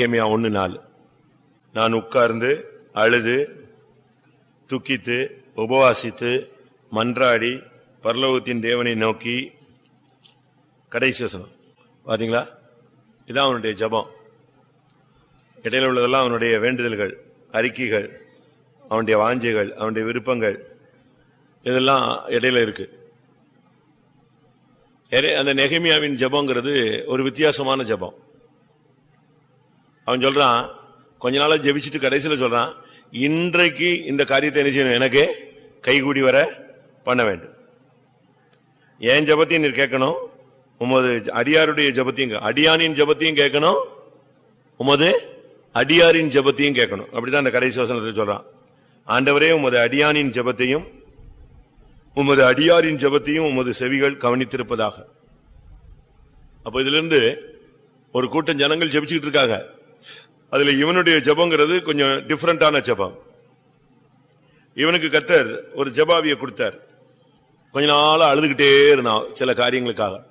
நெகேமியா ஒன்று நாள் நான் உட்கார்ந்து அழுது துக்கித்து உபவாசித்து மன்றாடி பரலோகத்தின் தேவனை நோக்கி கடைசி வசனம். பார்த்தீங்களா இதான் அவனுடைய ஜெபம். இடையில உள்ளதெல்லாம் அவனுடைய வேண்டுதல்கள் அறிக்கைகள் அவனுடைய வாஞ்சைகள் அவனுடைய விருப்பங்கள். இதெல்லாம் இடையில இருக்கு. அந்த நெகமியாவின் ஜபங்கிறது ஒரு வித்தியாசமான ஜெபம். அவன் சொல்றான் கொஞ்ச நாளா ஜெபிச்சுட்டு கடைசியில சொல்றான் இன்றைக்கு இந்த காரியத்தை என்ன செய்யணும்? எனக்கு கைகூடி வர பண்ண வேண்டும். ஏன் ஜெபத்தையும் நீர் கேட்கணும்? உமது அடியாருடைய ஜெபத்தையும் அடியானின் ஜெபத்தையும் கேட்கணும். உமது அடியாரின் ஜெபத்தையும் கேட்கணும். அப்படிதான் அந்த கடைசி வசனத்தில் சொல்றான். ஆண்டவரே உமது அடியானின் ஜெபத்தையும் உமது அடியாரின் ஜெபத்தையும் உமது செவிகள் கவனித்திருப்பதாக. அப்ப இதுல இருந்து ஒரு கூட்டம் ஜனங்கள் ஜெபிச்சுக்கிட்டு இருக்காங்க. அதுல இவனுடைய ஜபங்கிறது கொஞ்சம் டிஃப்ரெண்டான ஜபம். இவனுக்கு கத்தர் ஒரு ஜபாவிய கொடுத்தார். கொஞ்ச நாளா அழுதுகிட்டே இருந்தான் சில காரியங்களுக்காக.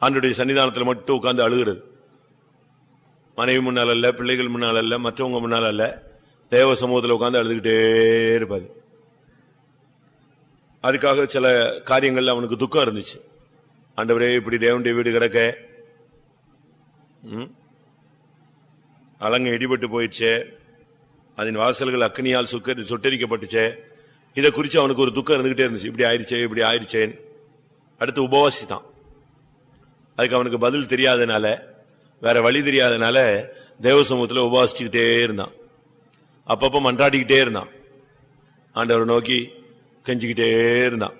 ஆண்டுடைய சன்னிதானத்தில் மட்டும் உட்கார்ந்து அழுகிறது. மனைவி முன்னால் அல்ல பிள்ளைகள் முன்னால் அல்ல மற்றவங்க முன்னால் அல்ல. தேவ சமூகத்தில் உட்காந்து அழுதுகிட்டே இருப்பார். அதுக்காக சில காரியங்கள்ல அவனுக்கு துக்கம் இருந்துச்சு. ஆண்டவரே இப்படி தேவனுடைய வீடு கிடக்க. ம்? அலங்க இடிபட்டு போயிடுச்சே. அதன் வாசல்கள் அக்னியால் சுக்க சுட்டரிக்கப்பட்டுச்சே. இதை குறித்து அவனுக்கு ஒரு துக்கம் இருந்துகிட்டே இருந்துச்சு. இப்படி ஆயிடுச்சே இப்படி ஆயிடுச்சேன் அடுத்து உபவாசித்தான். அதுக்கு அவனுக்கு பதில் தெரியாதனால வேற வழி தெரியாதனால தேவ சமூகத்தில் உபவாசிச்சுக்கிட்டே இருந்தான். அப்பப்போ மன்றாடிக்கிட்டே இருந்தான். ஆண்டவரை நோக்கி கெஞ்சிக்கிட்டே இருந்தான்.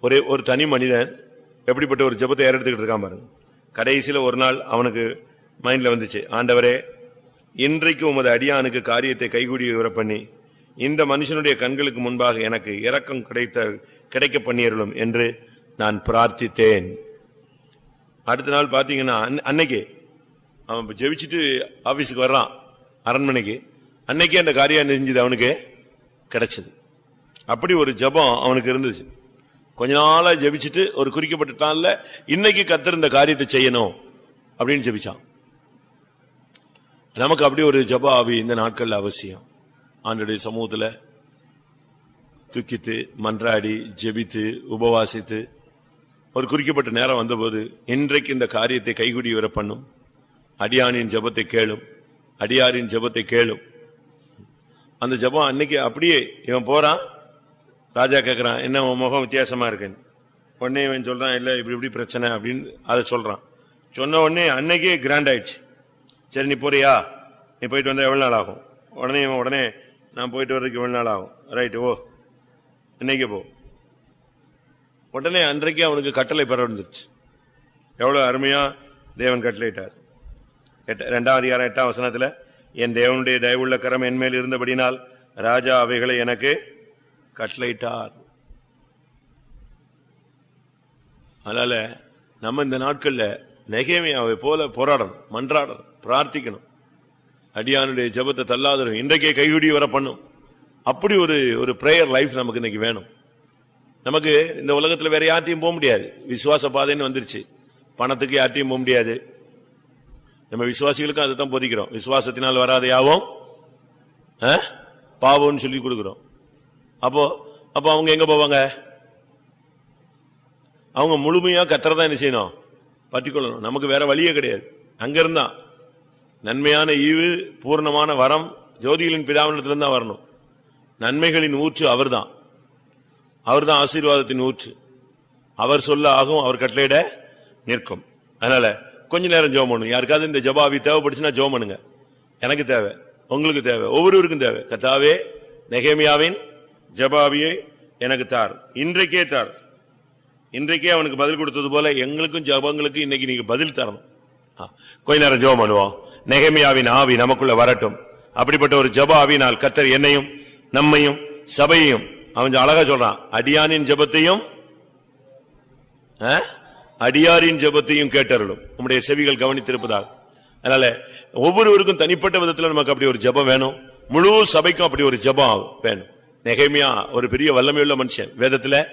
ஒரே ஒரு தனி மனிதன் எப்படிப்பட்ட ஒரு ஜெபத்தை ஏறெடுத்துக்கிட்டு இருக்கான் பாருங்க. கடைசியில் ஒரு நாள் அவனுக்கு மைண்டில் வந்துச்சு. ஆண்டவரே இன்றைக்கு உமது அடியானுக்கு காரியத்தை கைகூடி வர பண்ணி இந்த மனுஷனுடைய கண்களுக்கு முன்பாக எனக்கு இரக்கம் கிடைத்த கிடைக்க பண்ணியருளும் என்று நான் பிரார்த்தித்தேன். அடுத்த நாள் பார்த்தீங்கன்னா அன்ன- அன்னைக்கு அவன் இப்ப ஜெபிச்சுட்டு ஆஃபீஸுக்கு வர்றான் அரண்மனைக்கு. அன்னைக்கே அந்த காரியம் செஞ்சது அவனுக்கு கிடைச்சது. அப்படி ஒரு ஜெபம் அவனுக்கு இருந்துச்சு. கொஞ்ச நாளாக ஜெபிச்சுட்டு ஒரு குறிக்கப்பட்ட நாளில் இன்னைக்கு கத்திருந்த காரியத்தை செய்யணும் அப்படின்னு ஜெபிச்சான். நமக்கு அப்படி ஒரு ஜெப ஆவி இந்த நாட்களில் அவசியம். ஆண்டுடைய சமூகத்தில் துக்கித்து மன்றாடி ஜெபித்து உபவாசித்து ஒரு குறிக்கப்பட்ட நேரம் வந்தபோது இன்றைக்கு இந்த காரியத்தை கைகுடி வர பண்ணும். அடியானின் ஜெபத்தை கேளும். அடியாரின் ஜெபத்தை கேளும். அந்த ஜெபம் அன்னைக்கு அப்படியே இவன் போறான். ராஜா கேட்குறான் என்ன உன் முகம் வித்தியாசமா இருக்குன்னு? உடனே இவன் சொல்றான் இல்லை இப்படி இப்படி பிரச்சனை அப்படின்னு அதை சொல்றான். சொன்ன உடனே அன்னைக்கே கிராண்ட் ஆயிடுச்சு. சரி நீ போறியா? நீ போயிட்டு வந்தா எவ்வளவு நாள் ஆகும்? உடனே உடனே நான் போயிட்டு வர்றதுக்கு எவ்வளவு நாள் ஆகும்? ரைட்டு ஓ இன்னைக்கு போ. உடனே அன்றைக்கு அவனுக்கு கட்டளை பெற வந்துருச்சு. எவ்வளவு அருமையா தேவன் கட்டளையிட்டார். எட்ட- ரெண்டாம் அதிகாரம் எட்டாம் வசனத்துல என் தேவனுடைய தயவுள்ள கரம் என் மேல் இருந்தபடினால் ராஜா அவைகளை எனக்கு கட்டளையிட்டார். அதனால நம்ம இந்த நாட்கள்ல நெகேமியாவை போல போராடணும் மன்றாடணும் பிரார்த்திக்கணும். அடியானுடைய ஜெபத்தை தள்ளாதரும். இன்றைக்கே கைகுடி வர பண்ணும். அப்படி ஒரு ஒரு ப்ரேயர் லைஃப் நமக்கு இன்னைக்கு வேணும். நமக்கு இந்த உலகத்தில் வேற யார்ட்டையும் போக முடியாது. விசுவாச பாதைன்னு வந்துருச்சு. பணத்துக்கு யார்ட்டையும் போக முடியாது. நம்ம விசுவாசிகளுக்கும் அதை தான் போதிக்கிறோம். விசுவாசத்தினால் வராத யாவும் ஆ? பாவம்னு சொல்லி கொடுக்குறோம். அப்போ அப்போ அவங்க எங்க போவாங்க? அவங்க முழுமையா கத்துறதா என்ன செய்யணும்? பற்றிக்கொள்ளணும் நமக்கு வேற வழியே கிடையாது. அங்கிருந்தான் நன்மையான ஈவு பூர்ணமான வரம் ஜோதிகளின் பிதாவினத்திலிருந்து தான் வரணும். நன்மைகளின் ஊற்று அவர்தான். அவர்தான் ஆசீர்வாதத்தின் ஊற்று. அவர் சொல்ல ஆகும் அவர் கட்டளையிட நிற்கும். அதனால கொஞ்ச நேரம் ஜோம் பண்ணும் யாருக்காவது இந்த ஜபாவி தேவைப்படுச்சுன்னா ஜோம் பண்ணுங்க. எனக்கு தேவை உங்களுக்கு தேவை ஒவ்வொருவருக்கும் தேவை. கத்தாவே நெகேமியாவின் ஜபாவியை எனக்கு தார். இன்றைக்கே தார். இன்றைக்கே அவனுக்கு பதில் கொடுத்தது போல எங்களுக்கும் ஜபங்களுக்கும் இன்னைக்கு நீங்க பதில் தரணும். கொஞ்ச நேரம் ஜெபம் பண்ணுவோம். நெகேமியாவின் ஆவி நமக்குள்ள வரட்டும். அப்படிப்பட்ட ஒரு ஜப ஆவினால் கத்தர் என்னையும் நம்மையும் சபையையும் அவன் அழகா சொல்றான் அடியானின் ஜெபத்தையும் ஆ? அடியாரின் ஜெபத்தையும் கேட்டருளும். நம்முடைய செவிகள் கவனித்திருப்பதாக. அதனால ஒவ்வொருவருக்கும் தனிப்பட்ட விதத்துல நமக்கு அப்படி ஒரு ஜெபம் வேணும். முழு சபைக்கும் அப்படி ஒரு ஜபம் வேணும். நெகைமையா ஒரு பெரிய வல்லமையுள்ள மனுஷன். வேதத்துல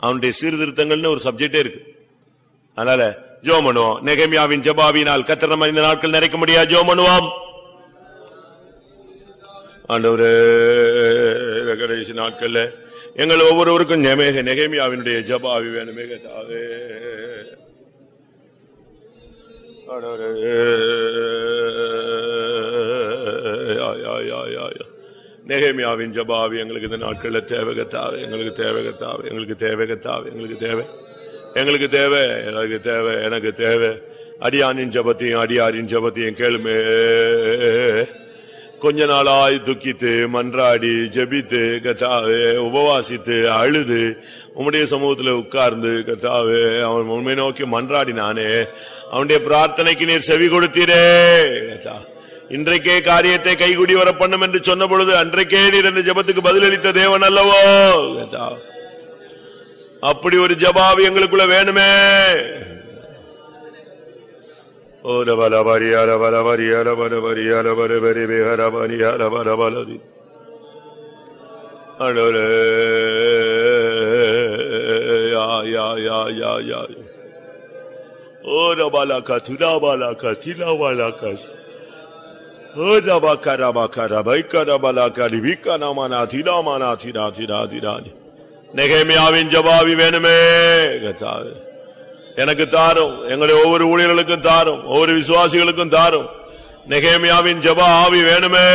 அவனுடைய சீர்திருத்தங்கள்னு ஒரு சப்ஜெக்டே இருக்கு. அதனால ஜோம் நெகமியாவின் ஜபாவினால் கத்திர நம்ம இந்த நாட்கள் நிறைக்க முடியாது ஜோமனுவாம் ஆண்டவரே கடைசி நாட்கள்ல எங்கள் ஒவ்வொருவருக்கும் நெமேக நெகமியாவினுடைய ஜபாவி வேணுமே தாவே. ஆண்டவரே யா, யா, யா, யா. நெகேமியாவின் ஜபாவி எங்களுக்கு இந்த நாட்களில் தேவகத்தாவே எங்களுக்கு தேவகத்தாவே எங்களுக்கு தேவகத்தாவே எங்களுக்கு தேவை எங்களுக்கு தேவை எனக்கு தேவை எனக்கு தேவை. அடியானின் ஜபத்தையும் அடியாரின் ஜபத்தையும் கேளுமே. கொஞ்ச நாளாய் துக்கித்து மன்றாடி ஜெபித்து கத்தாவே உபவாசித்து அழுது உம்முடைய சமூகத்தில் உட்கார்ந்து கத்தாவே அவன் உண்மை நோக்கி மன்றாடினானே அவனுடைய பிரார்த்தனைக்கு நீர் செவி கொடுத்தீரே கத்தா. இன்றைக்கே காரியத்தை கைகுடி வர பண்ணும் என்று சொன்ன பொழுது அன்றைக்கே நீர் அந்த ஜெபத்துக்கு பதிலளித்த தேவன் அல்லவோ. அப்படி ஒரு ஜபாவி எங்களுக்குள்ள வேணுமே. ஓர பல பரியார பல பரியார பல பரியார பல பரி விஹர பரியார பல பலதி அடரே யா யா யா யா யா ஓர பல கதிரா பல கதிரா பல நெகேமியாவின் ஜபாவி வேணுமே கத்தாவே. எனக்கு தாரும் எங்களுடைய ஒவ்வொரு ஊழியர்களுக்கும் தாரும் ஒவ்வொரு விசுவாசிகளுக்கும் தாரும். நெகேமியாவின் ஜபா ஆவி வேணுமே.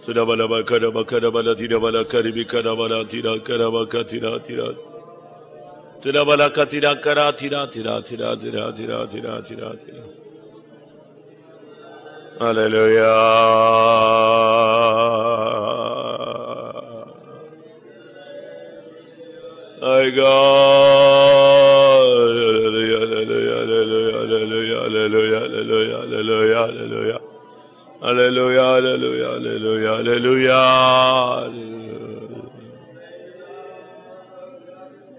சிரபல கரப கரபல திரபல கருவி கரபல திர கரப கதிரா திரா திரபல கதிரா கரா திரா திரா திரா திரா திரா திரா திரா திரா Hallelujah. I God. Hallelujah, hallelujah, hallelujah,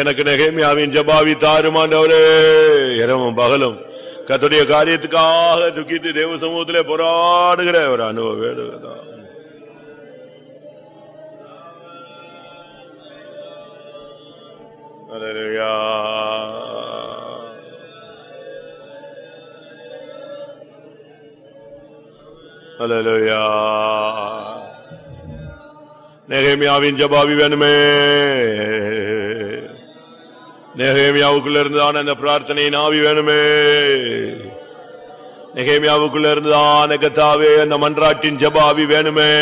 எனக்கு நெகேமியாவின் ஜபாவி தாருமாண்டவரே இரவும் பகலும் கத்துடைய காரியத்துக்காக துக்கித்து தேவ சமூகத்திலே போராடுகிற ஒரு அனுபவ வேணுதா Hallelujah. நெகேமியாவின் ஜபாவி வேணுமே. நெகேமியாவுக்குள்ள இருந்துதான் அந்த பிரார்த்தனை நாவி வேணுமே. நெகேமியாவுக்குள்ள இருந்துதான் கத்தாவே அந்த மன்றாட்டின் ஜபாவி வேணுமே.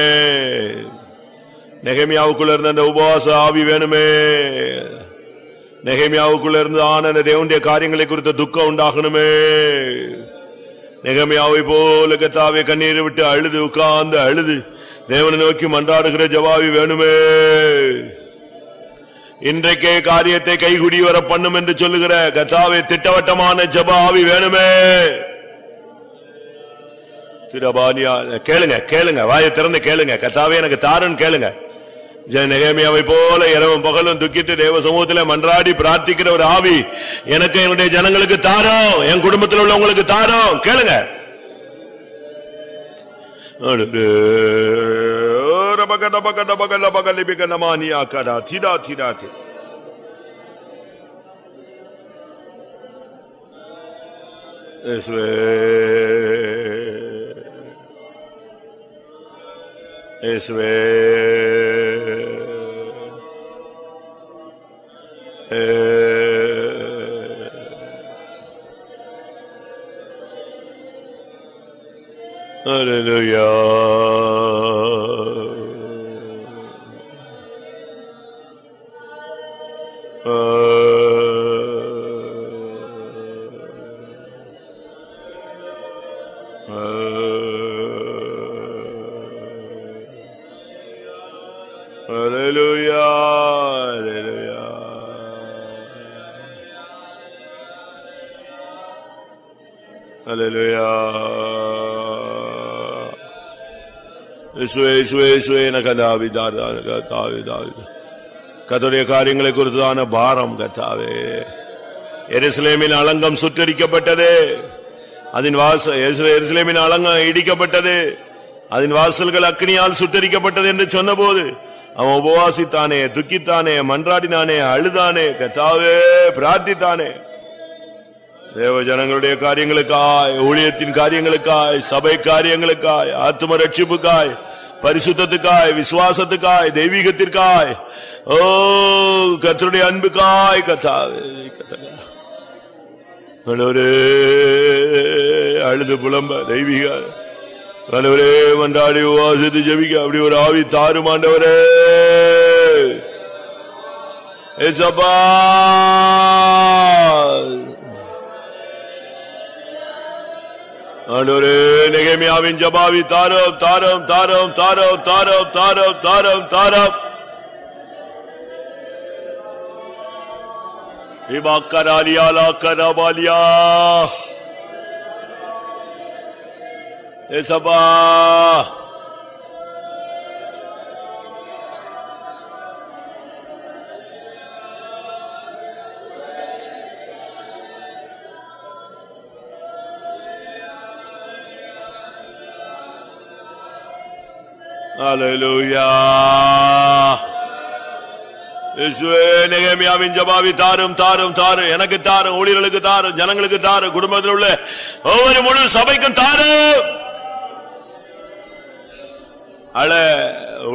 நெகேமியாவுக்குள்ள இருந்த அந்த உபவாச ஆவி வேணுமே. நெகேமியாவுக்குள்ள இருந்துதான் அந்த தேவனுடைய காரியங்களை குறித்த துக்கம் உண்டாகணுமே. நெகமியாவை போல கத்தாவே கண்ணீரை விட்டு அழுது உட்கார்ந்து அழுது தேவனை நோக்கி மன்றாடுகிற ஜவாவி வேணுமே. இன்றைக்கே காரியத்தை கைகுடி வர பண்ணும் என்று சொல்லுகிற கத்தாவை திட்டவட்டமான ஜபாவி வேணுமே? திருபாலியா கேளுங்க கேளுங்க வாயை திறந்து கேளுங்க. கத்தாவே எனக்கு தாருன்னு கேளுங்க. நெகேமியாவை போல இரவும் பகலும் துக்கிட்டு தேவ சமூகத்திலே மன்றாடி பிரார்த்திக்கிற ஒரு ஆவி எனக்கு என்னுடைய ஜனங்களுக்கு தாரோம் என் குடும்பத்தில் உள்ளவங்களுக்கு தாரோம். கேளுங்க. This way. Hallelujah. Hallelujah. Hallelujah! Hallelujah! sway, nakadavi, da, da, da, da, da. கத்துடைய காரியங்களை குறித்துதான பாரம் கத்தாவே எருசலேமின் அலங்கம் சுற்றரிக்கப்பட்டது அதன் வாச எருசலேமின் அலங்கம் இடிக்கப்பட்டது. அதன் வாசல்கள் அக்னியால் சுட்டரிக்கப்பட்டது என்று சொன்னபோது அவன் உபவாசித்தானே துக்கித்தானே மன்றாடினானே அழுதானே கத்தாவே பிரார்த்தித்தானே. தேவ ஜனங்களுடைய காரியங்களுக்காய் ஊழியத்தின் காரியங்களுக்காய் சபை காரியங்களுக்காய் ஆத்ம ரட்சிப்புக்காய் பரிசுத்தத்துக்காய் விசுவாசத்துக்காய் தெய்வீகத்திற்காய் ஓ கத்தருடைய அன்புக்காய் கத்தாவே கத்தகா. அழுது புலம்ப தெய்வீக. கணவரே மன்றாடி உவாசித்து ஜபிக்க அப்படி ஒரு ஆவி தாரும் ஆண்டவரே. ஏசப்பா. ஆண்டவரே நெகேமியாவின் ஜபாவி தாரம் தாரம் தாரம் தாரம் தாரம் தாரம் தாரம் தாரம். بما کرا لیا لا کرا بالیا اے Hallelujah. நெகமியாவின் ஜபாவி தாரும் தாரும் தாரும். எனக்கு தாரும் ஊழியர்களுக்கு தாரும் ஜனங்களுக்கு தாரும் குடும்பத்தில் உள்ள ஒவ்வொரு முழு சபைக்கும் தாரும். அழ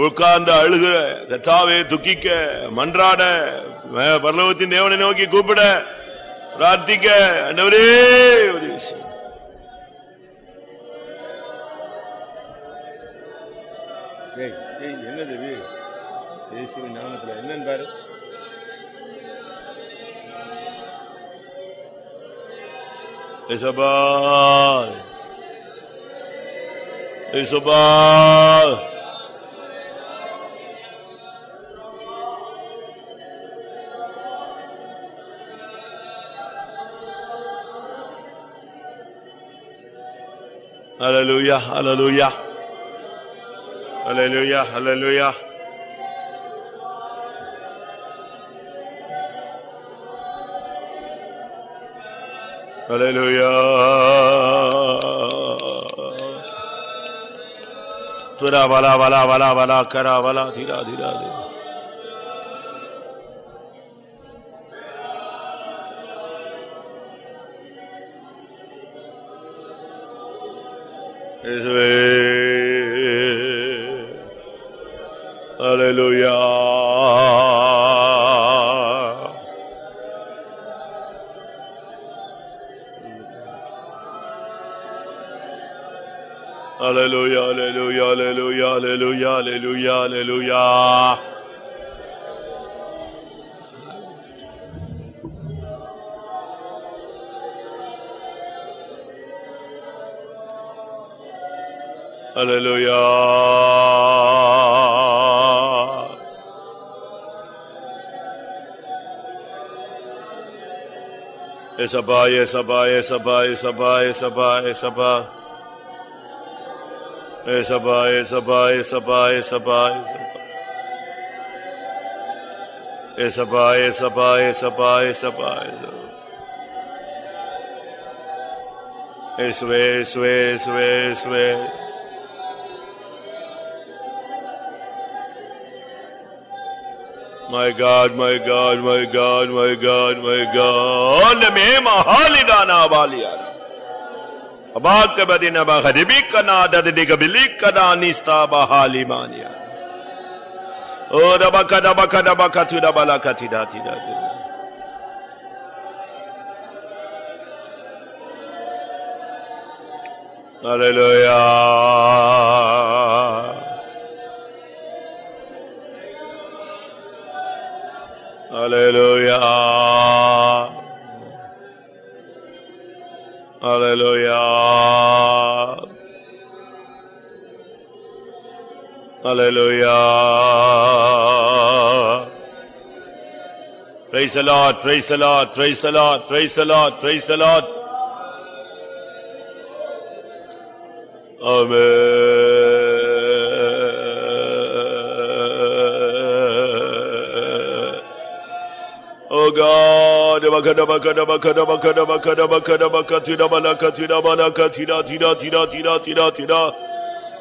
உட்கார்ந்து அழுக கத்தாவே துக்கிக்க மன்றாட பரலோகத்தின் தேவனை நோக்கி கூப்பிட பிரார்த்திக்க அண்டவரே இயேசுவின் நாமத்தில் என்னன்னு Aleluya, aleluya. Aleluya, aleluya. ترا والا والا والا والا کرا والا دھیرا دھیرا دھیرا اس میں ہلو Hallelujah, hallelujah, hallelujah, hallelujah, hallelujah, hallelujah. Hallelujah. Yes, Abba, yes, Abba, yes, Abba, yes, Abba, yes, Abba, yes, Abba. ஏசப்பா ஏசப்பா ஏசப்பா ஏசப்பா ஏசப்பா ஏசப்பா ஏசப்பா ஏசப்பா இயேசுவே இயேசுவே இயேசுவே இயேசுவே My God, my God, my God, my God, my God. Me Abakabadina Bahadibikana, Dadigabilikana, Nista Bahalimania. Oh, the Baka, the Baka, the Baka to the Balakati Dati. Hallelujah. Hallelujah. Hallelujah. Hallelujah. Praise the Lord, praise the Lord, praise the Lord, praise the Lord, praise the Lord. Amen. Oh God, bakada bakada bakada bakada bakada bakada bakatina balakatina balakatina tina tina tina tina tina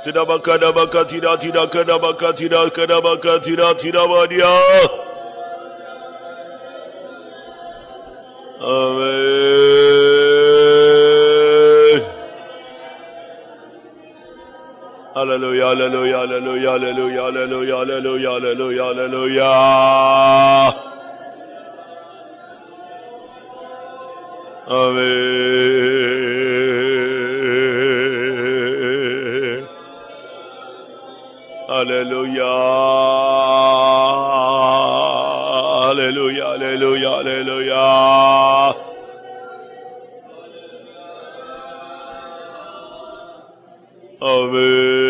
tina bakada bakatina tina kana bakatina kana bakatina tina mania. Amen. Hallelujah, hallelujah, hallelujah, hallelujah, hallelujah, hallelujah, hallelujah, hallelujah. Amen. Hallelujah. Hallelujah. Hallelujah. Hallelujah. Amen.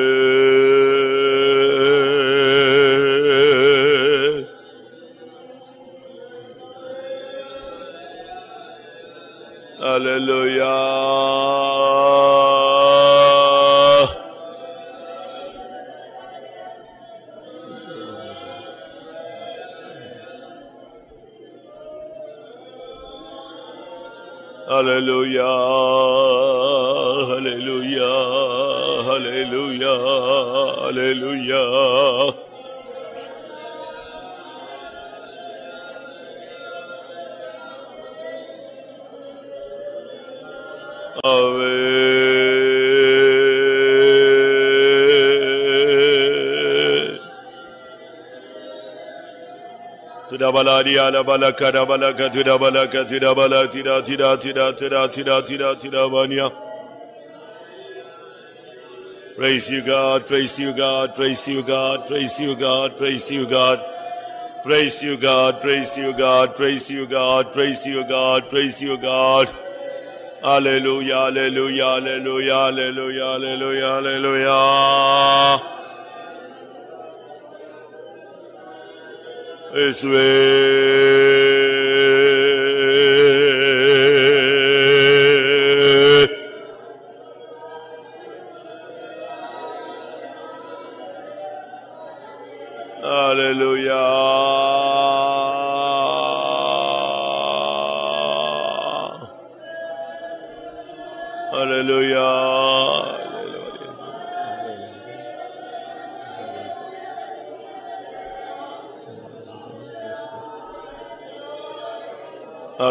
Tidabaladi ala balaka da balaka tidabalaka tidabala tida tida tida tida tida tida tida mania. Praise you God, praise you God, praise you God, praise you God, praise you God. Praise you God, praise you God, praise you God, praise you God, praise you God. Hallelujah, hallelujah, hallelujah, hallelujah, hallelujah, hallelujah. Hallelujah.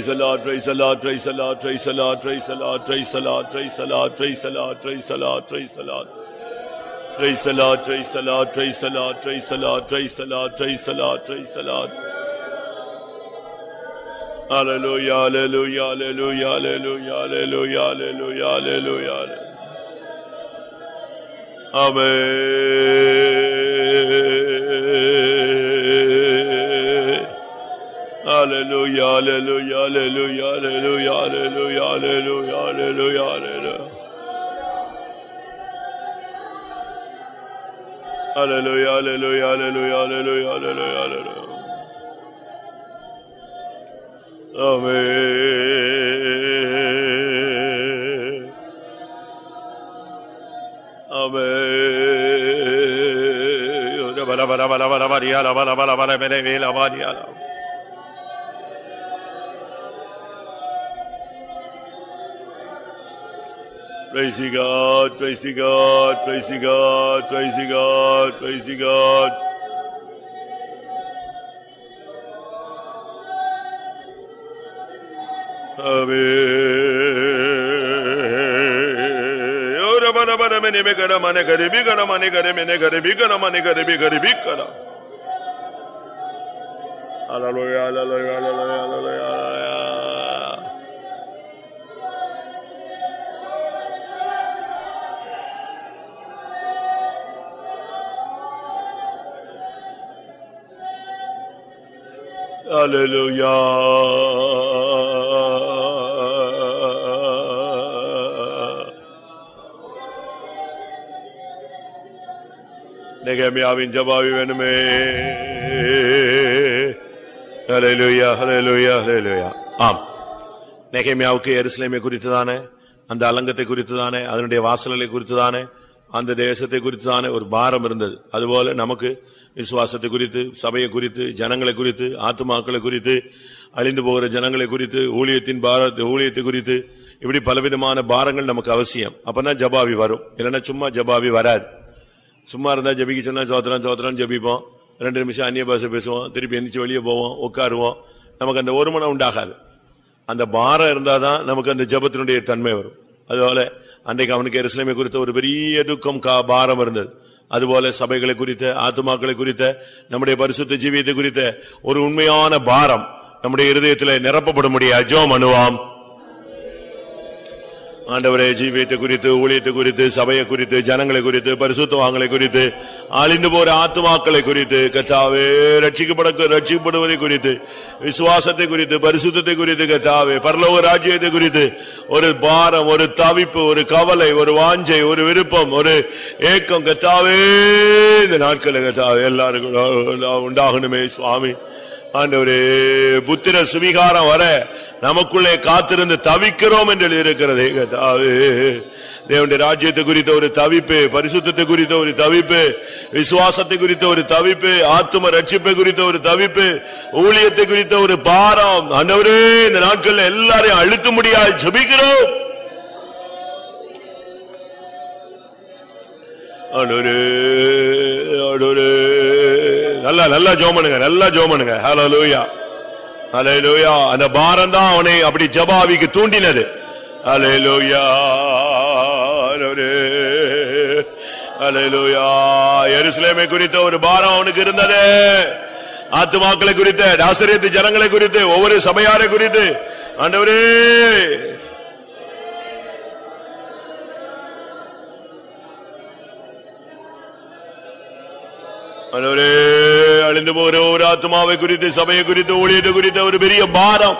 Praise the Lord, praise the Lord, praise the Lord, praise the Lord, praise the Lord, praise the Lord, praise the Lord, praise the Lord, praise the Lord, praise the Lord. Praise the Lord, praise the Lord, praise the Lord, praise the Lord, praise the Lord, praise the Lord, praise the Lord. Hallelujah, hallelujah, hallelujah, hallelujah, hallelujah, hallelujah, hallelujah. Amen. Hallelujah, hallelujah, hallelujah, hallelujah, hallelujah, hallelujah, hallelujah, hallelujah. Hallelujah, hallelujah, hallelujah, hallelujah, hallelujah, hallelujah. Amen. Amen. Praise the God, praise the God, praise the God, praise the God, praise the God. Amen. Ora bara bara mene me gara mane gare bi gara mane gare mene gare bi gara mane gare bi gare bi gara. Hallelujah, hallelujah, hallelujah, hallelujah. نویا میںانے النت کاری அந்த தேசத்தை குறித்தான ஒரு பாரம் இருந்தது. அதுபோல நமக்கு விசுவாசத்தை குறித்து சபையை குறித்து ஜனங்களை குறித்து ஆத்துமாக்களை குறித்து அழிந்து போகிற ஜனங்களை குறித்து ஊழியத்தின் பாரத்தை ஊழியத்தை குறித்து இப்படி பலவிதமான பாரங்கள் நமக்கு அவசியம். அப்பதான் ஜபாவி வரும். இல்லைன்னா சும்மா ஜபாவி வராது. சும்மா இருந்தா ஜபிக்க சொன்னா சோத்திரம் சோத்திரம் ஜபிப்போம். ரெண்டு நிமிஷம் அந்நிய பாஷை பேசுவோம். திருப்பி எந்திரிச்சு வெளியே போவோம் உட்காருவோம். நமக்கு அந்த ஒரு உண்டாகாது. அந்த பாரம் இருந்தாதான் நமக்கு அந்த ஜபத்தினுடைய தன்மை வரும். அதுபோல அன்றைக்கு அவனுக்கு எருசலேமை குறித்த ஒரு பெரிய துக்கம் கா பாரம் இருந்தது. அதுபோல சபைகளை குறித்த ஆத்துமாக்களை குறித்த நம்முடைய பரிசுத்த ஜீவியத்தை குறித்த ஒரு உண்மையான பாரம் நம்முடைய இருதயத்தில் நிரப்பப்படும் முடியாது அஜோம் அணுவாம். ஆண்டவரே ஜீவியத்தை குறித்து ஊழியத்தை குறித்து சபையை குறித்து ஜனங்களை குறித்து பரிசுத்தவாங்களை குறித்து அழிந்து போற ஆத்மாக்களை குறித்து கத்தாவே ரட்சிக்கப்பட ரட்சிக்கப்படுவதை குறித்து விசுவாசத்தை குறித்து பரிசுத்தத்தை குறித்து கத்தாவே பரலோக ராஜ்யத்தை குறித்து ஒரு பாரம் ஒரு தவிப்பு ஒரு கவலை ஒரு வாஞ்சை ஒரு விருப்பம் ஒரு ஏக்கம் கத்தாவே இந்த நாட்களில் கத்தாவே எல்லாருக்கும் உண்டாகணுமே சுவாமி. ஆண்டவரே புத்திர சுவிகாரம் வர நமக்குள்ளே காத்திருந்து தவிக்கிறோம் என்று இருக்கிறதே கத்தாவே தேவனுடைய ராஜ்யத்தை குறித்த ஒரு தவிப்பு பரிசுத்தத்தை குறித்த ஒரு தவிப்பு விசுவாசத்தை குறித்த ஒரு தவிப்பு ஆத்ம ரட்சிப்பை குறித்த ஒரு தவிப்பு ஊழியத்தை குறித்த ஒரு பாரம். ஆண்டவரே இந்த நாட்கள்ல எல்லாரையும் அழுத்த முடியாது ஜெபிக்கிறோம். ஆண்டவரே ஆண்டவரே. நல்லா நல்லா ஜோமனுங்க நல்லா ஜோமனுங்க. ஹலோ லூயா ஹalleluya அந்த பாரம் தான் அவனை அப்படி ஜபாவிக்கு தூண்டினது. ஹalleluya ஹalleluya எருசலேமை குறித்த ஒரு பாரம் அவனுக்கு இருந்தது. ஆத்துமாக்களை குறித்த ஆசிரியத்து ஜனங்களை குறித்து ஒவ்வொரு சபையாரை குறித்து. ஆண்டவரே. ஆண்டவரே அழிந்து போகிற ஒவ்வொரு ஆத்மாவை குறித்து சபையை குறித்து ஊழியத்தை குறித்த ஒரு பெரிய பாரம்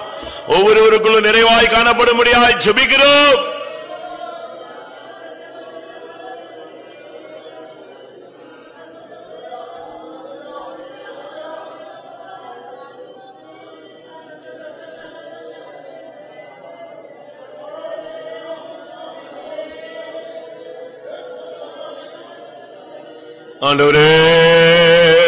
ஒவ்வொருவருக்குள்ளும் நிறைவாய் காணப்பட முடியாது ஜெபிக்கிறோம். ஆண்டவரே.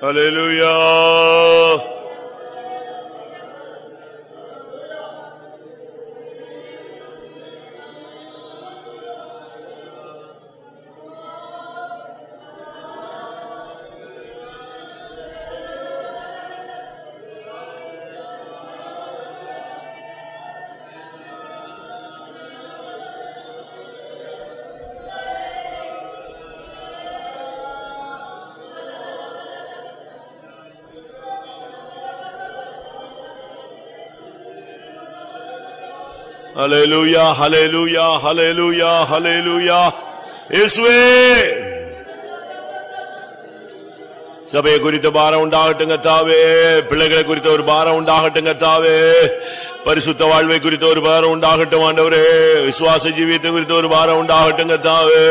ஹalleluya ஹலெலுயா ஹலெலுயா ஹலெலுயா ஹலெலுயா இயேசுவே சபையை குறித்த பாரம் உண்டாகட்டுங்க தாவே பிள்ளைகளை குறித்த ஒரு பாரம் உண்டாகட்டுங்க தாவே பரிசுத்த வாழ்வை குறித்த ஒரு பாரம் உண்டாகட்டும் ஆண்டவரே விசுவாச ஜீவியத்தை குறித்த ஒரு பாரம் உண்டாகட்டுங்க தாவே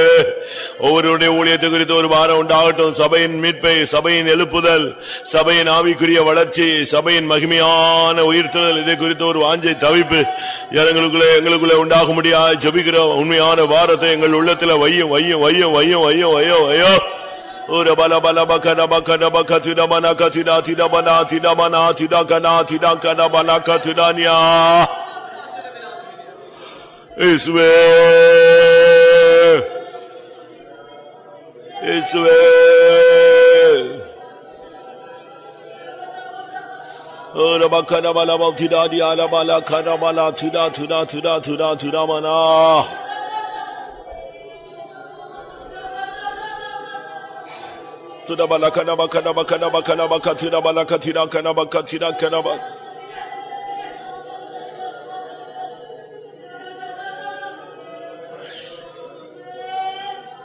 ஒவ்வொருடைய ஊழியத்தை குறித்து ஒரு பாரம் உண்டாகட்டும். சபையின் மீட்பை சபையின் எழுப்புதல் சபையின் ஆவிக்குரிய வளர்ச்சி சபையின் மகிமையான உயிர்த்தல் இதை குறித்து ஒரு வாஞ்சை தவிப்பு. எங்களுக்குள்ளே எங்களுக்குள்ளே உண்டாக முடியாது ஜபிக்கிற உண்மையான வாரத்தை எங்கள் உள்ளத்துல வையும் வையும் வையும் வையும் வையும் வையும் வையும் Ora bala bala bakana bakana bakatida mana katida tida mana tida mana இஸ்வே இயேசுவே Rama kana mala mavtida di ala mala kana mala tuda tuda tuda tuda tuda mana. Tuda mala kana mala kana mala kana mala kana mala kana mala kana mala kana mala kana mala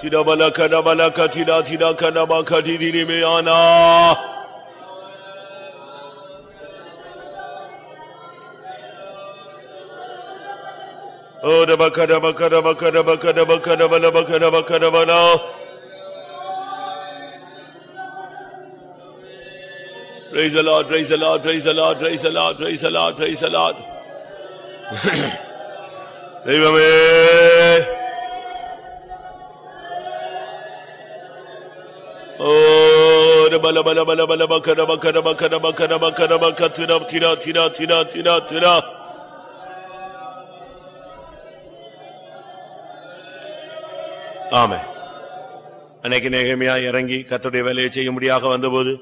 Tidabalaka dabalaka tida tida kadabaka didimiana. Oh, da baka da baka da baka da baka da baka da baka da baka da. Praise the Lord, praise the Lord, praise the Lord, praise the Lord, praise the Lord, praise the Lord. ദൈവമേ ஓ பல பல பல பல பக்கர பக்கர பக்கர பக்கர பக்கர பக்க திரா திரா திரா திரா திரா ஆமே அன்னைக்கு நேகமையா இறங்கி கத்துடைய வேலையை செய்ய முடியாக வந்தபோது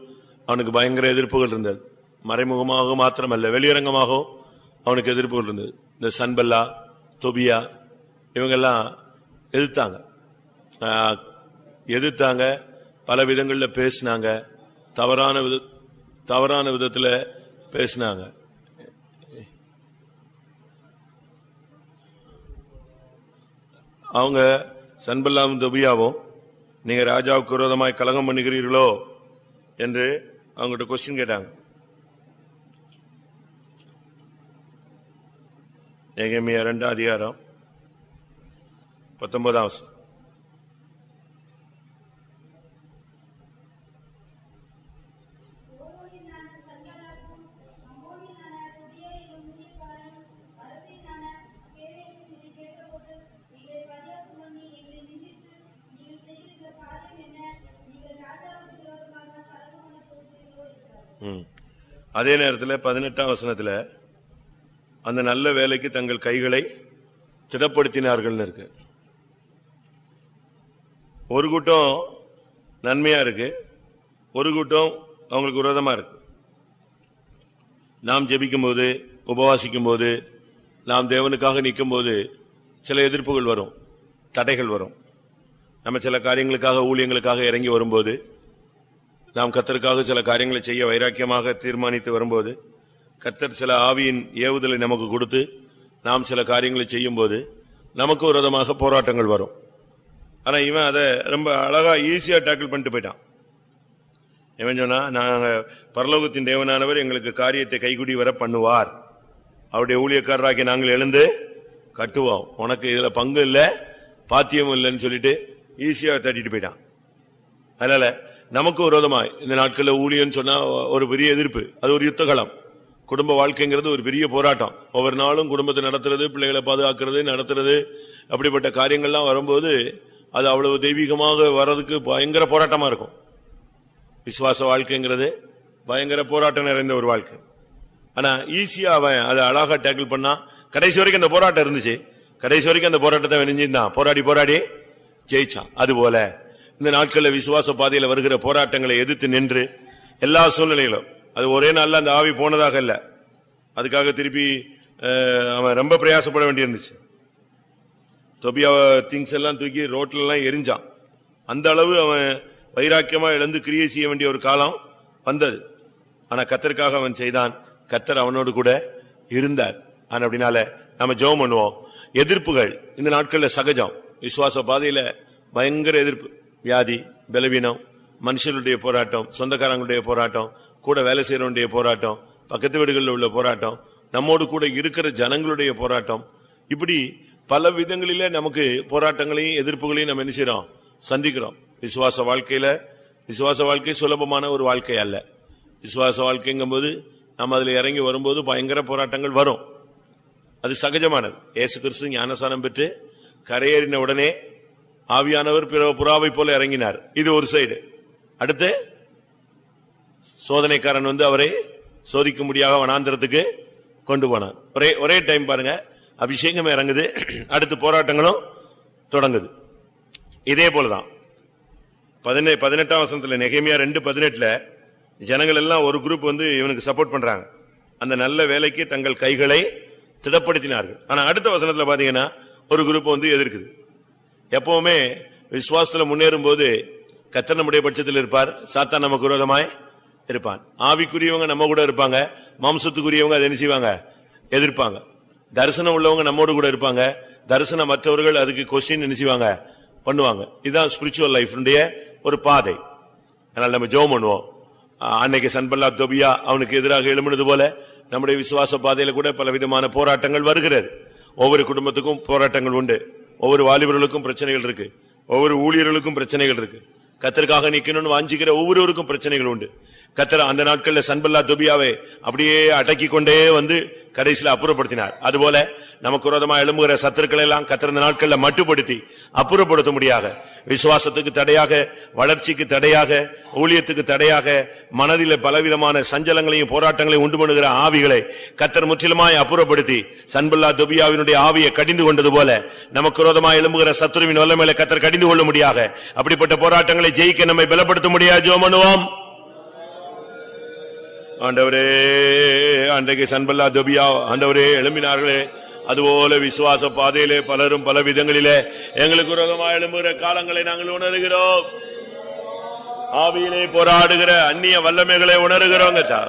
அவனுக்கு பயங்கர எதிர்ப்புகள் இருந்தது. மறைமுகமாக மாத்திரமல்ல வெளியரங்கமாகவும் அவனுக்கு எதிர்ப்புகள் இருந்தது. இந்த சன்பல்லா தொபியா இவங்கெல்லாம் எதிர்த்தாங்க. ஆஹ், எதிர்த்தாங்க. பல விதங்களில் பேசினாங்க. தவறான வித தவறான விதத்தில் பேசினாங்க. அவங்க சன்பல்லாவும் தொபியாவும் நீங்கள் ராஜாவுக்கு விரோதமாய் கலகம் பண்ணுகிறீர்களோ என்று அவங்ககிட்ட கொஸ்டின் கேட்டாங்க. நெகமியா ரெண்டாம் அதிகாரம் பத்தொன்பதாம் வருஷம் அதே நேரத்தில் பதினெட்டாம் வசனத்தில் அந்த நல்ல வேலைக்கு தங்கள் கைகளை திடப்படுத்தினார்கள் இருக்கு. ஒரு கூட்டம் நன்மையா இருக்கு ஒரு கூட்டம் அவங்களுக்கு விரோதமா இருக்கு. நாம் ஜெபிக்கும் போது உபவாசிக்கும் போது நாம் தேவனுக்காக நிற்கும் போது சில எதிர்ப்புகள் வரும் தடைகள் வரும். நம்ம சில காரியங்களுக்காக ஊழியங்களுக்காக இறங்கி வரும்போது நாம் கத்தருக்காக சில காரியங்களை செய்ய வைராக்கியமாக தீர்மானித்து வரும்போது கத்தர் சில ஆவியின் ஏவுதலை நமக்கு கொடுத்து நாம் சில காரியங்களை செய்யும்போது நமக்கு விதமாக போராட்டங்கள் வரும். ஆனால் இவன் அதை ரொம்ப அழகாக ஈஸியாக டேக்கிள் பண்ணிட்டு போயிட்டான். இவன் சொன்னால் நாங்கள் பரலோகத்தின் தேவனானவர் எங்களுக்கு காரியத்தை கைகுடி வர பண்ணுவார். அவருடைய ஊழியக்காரராக்கி நாங்கள் எழுந்து கட்டுவோம். உனக்கு இதில் பங்கு இல்லை பாத்தியமும் இல்லைன்னு சொல்லிட்டு ஈஸியாக தட்டிட்டு போயிட்டான். அதனால நமக்கு விரோதமாய். இந்த நாட்களில் ஊழியன்னு சொன்னா ஒரு பெரிய எதிர்ப்பு. அது ஒரு யுத்தகலம் குடும்ப வாழ்க்கைங்கிறது ஒரு பெரிய போராட்டம். ஒவ்வொரு நாளும் குடும்பத்தை நடத்துறது பிள்ளைகளை பாதுகாக்கிறது நடத்துறது. அப்படிப்பட்ட காரியங்கள்லாம் வரும்போது அது அவ்வளவு தெய்வீகமாக வர்றதுக்கு பயங்கர போராட்டமா இருக்கும். விசுவாச வாழ்க்கைங்கிறது பயங்கர போராட்டம் நிறைந்த ஒரு வாழ்க்கை. ஆனா ஈஸியா அவன் அதை அழகா டேக்கிள் பண்ணா கடைசி வரைக்கும் அந்த போராட்டம் இருந்துச்சு. கடைசி வரைக்கும் அந்த போராட்டத்தை வெனிஞ்சிருந்தான் போராடி போராடி ஜெயிச்சான். அது போல இந்த நாட்களில் விசுவாச பாதையில் வருகிற போராட்டங்களை எதிர்த்து நின்று எல்லா சூழ்நிலைகளும். அது ஒரே நாளில் அந்த ஆவி போனதாக இல்லை. அதுக்காக திருப்பி அவன் ரொம்ப பிரயாசப்பட வேண்டியிருந்துச்சு. தொபியா திங்ஸ் எல்லாம் தூக்கி ரோட்ல எரிஞ்சான். அந்த அளவு அவன் வைராக்கியமாக இழந்து கிரியை செய்ய வேண்டிய ஒரு காலம் வந்தது. ஆனால் கத்தருக்காக அவன் செய்தான். கத்தர் அவனோடு கூட இருந்தார். ஆனால் அப்படினால நம்ம ஜெபம் பண்ணுவோம். எதிர்ப்புகள் இந்த நாட்களில் சகஜம். விசுவாச பாதையில் பயங்கர எதிர்ப்பு. வியாதி பலவீனம் மனுஷனுடைய போராட்டம் சொந்தக்காரங்களுடைய போராட்டம் கூட வேலை செய்யறவனுடைய போராட்டம் பக்கத்து வீடுகளில் உள்ள போராட்டம் நம்மோடு கூட இருக்கிற ஜனங்களுடைய போராட்டம். இப்படி பல விதங்களிலே நமக்கு போராட்டங்களையும் எதிர்ப்புகளையும் நம்ம என்ன செய்யறோம் சந்திக்கிறோம். விசுவாச வாழ்க்கையில விசுவாச வாழ்க்கை சுலபமான ஒரு வாழ்க்கை அல்ல. விசுவாச வாழ்க்கைங்கும்போது நம்ம அதில் இறங்கி வரும்போது பயங்கர போராட்டங்கள் வரும். அது சகஜமானது. இயேசு கிறிஸ்து ஞானசானம் பெற்று கரையேறின உடனே ஆவியானவர் பிற புறாவை போல இறங்கினார். இது ஒரு சைடு அடுத்து சோதனைக்காரன் வந்து அவரை சோதிக்க முடியாத வனாந்திரத்துக்கு கொண்டு போனான். ஒரே ஒரே டைம் பாருங்க. அபிஷேகம் இறங்குது. அடுத்து போராட்டங்களும் தொடங்குது. இதே போலதான். பதினே பதினெட்டாம் வசனத்தில் நெகைமையா ரெண்டு பதினெட்டுல ஜனங்கள் எல்லாம் ஒரு குரூப் வந்து இவனுக்கு சப்போர்ட் பண்றாங்க. அந்த நல்ல வேலைக்கு தங்கள் கைகளை திடப்படுத்தினார்கள். ஆனா அடுத்த வசனத்தில் பாத்தீங்கன்னா ஒரு குரூப் வந்து எதிர்க்குது. எப்பவுமே விசுவாசத்துல முன்னேறும் போது கத்தர் நம்முடைய பட்சத்தில் இருப்பார். சாத்தா நமக்கு விரோதமாய் இருப்பான். ஆவிக்குரியவங்க நம்ம கூட இருப்பாங்க. மாம்சத்துக்குரியவங்க அதை என்ன செய்வாங்க? எதிர்ப்பாங்க. தரிசனம் உள்ளவங்க நம்மோடு கூட இருப்பாங்க. தரிசனம் மற்றவர்கள் அதுக்கு கொஸ்டின் என்ன செய்வாங்க? பண்ணுவாங்க. இதுதான் ஸ்பிரிச்சுவல் லைஃப்னுடைய ஒரு பாதை. அதனால நம்ம ஜோம் பண்ணுவோம். அன்னைக்கு சன்பல்லா தொபியா அவனுக்கு எதிராக எழுமினது போல நம்முடைய விசுவாச பாதையில கூட பல விதமான போராட்டங்கள் வருகிறது. ஒவ்வொரு குடும்பத்துக்கும் போராட்டங்கள் உண்டு. ஒவ்வொரு வாலிபர்களுக்கும் பிரச்சனைகள் இருக்கு. ஒவ்வொரு ஊழியர்களுக்கும் பிரச்சனைகள் இருக்கு. கத்தருக்காக நிக்கணும்னு வாஞ்சிக்கிற ஒவ்வொருவருக்கும் பிரச்சனைகள் உண்டு. கத்தர் அந்த நாட்கள்ல சன்பல்லா தொபியாவை அப்படியே அடக்கி கொண்டே வந்து கடைசியில அப்புறப்படுத்தினார். அதுபோல நமக்கு விரோதமா எழும்புகிற சத்துருக்களை எல்லாம் கத்தர் இந்த நாட்கள்ல மட்டுப்படுத்தி அப்புறப்படுத்த முடியாது விசுவாசத்துக்கு தடையாக வளர்ச்சிக்கு தடையாக ஊழியத்துக்கு தடையாக மனதில பலவிதமான சஞ்சலங்களையும் போராட்டங்களையும் உண்டு பண்ணுகிற ஆவிகளை கத்தர் முற்றிலுமாய் அப்புறப்படுத்தி சன்பல்லா துபியாவினுடைய ஆவியை கடிந்து கொண்டது போல நமக்கு விரோதமாக எழும்புகிற சத்துருவின் வல்லமையில கத்தர் கடிந்து கொள்ள முடியாத அப்படிப்பட்ட போராட்டங்களை ஜெயிக்க நம்மை பலப்படுத்த முடியாது ஜோ பண்ணுவோம். ஆண்டவரே அன்றைக்கு சன்பல்லா துபியா ஆண்டவரே எழும்பினார்களே. அதுபோல விசுவாச பாதையிலே பலரும் பல விதங்களிலே எங்களுக்கு உரகமா எழும்புகிற காலங்களை நாங்கள் உணர்கிறோம். ஆவியிலே போராடுகிற அந்நிய வல்லமைகளை உணர்கிறோம் கத்தா.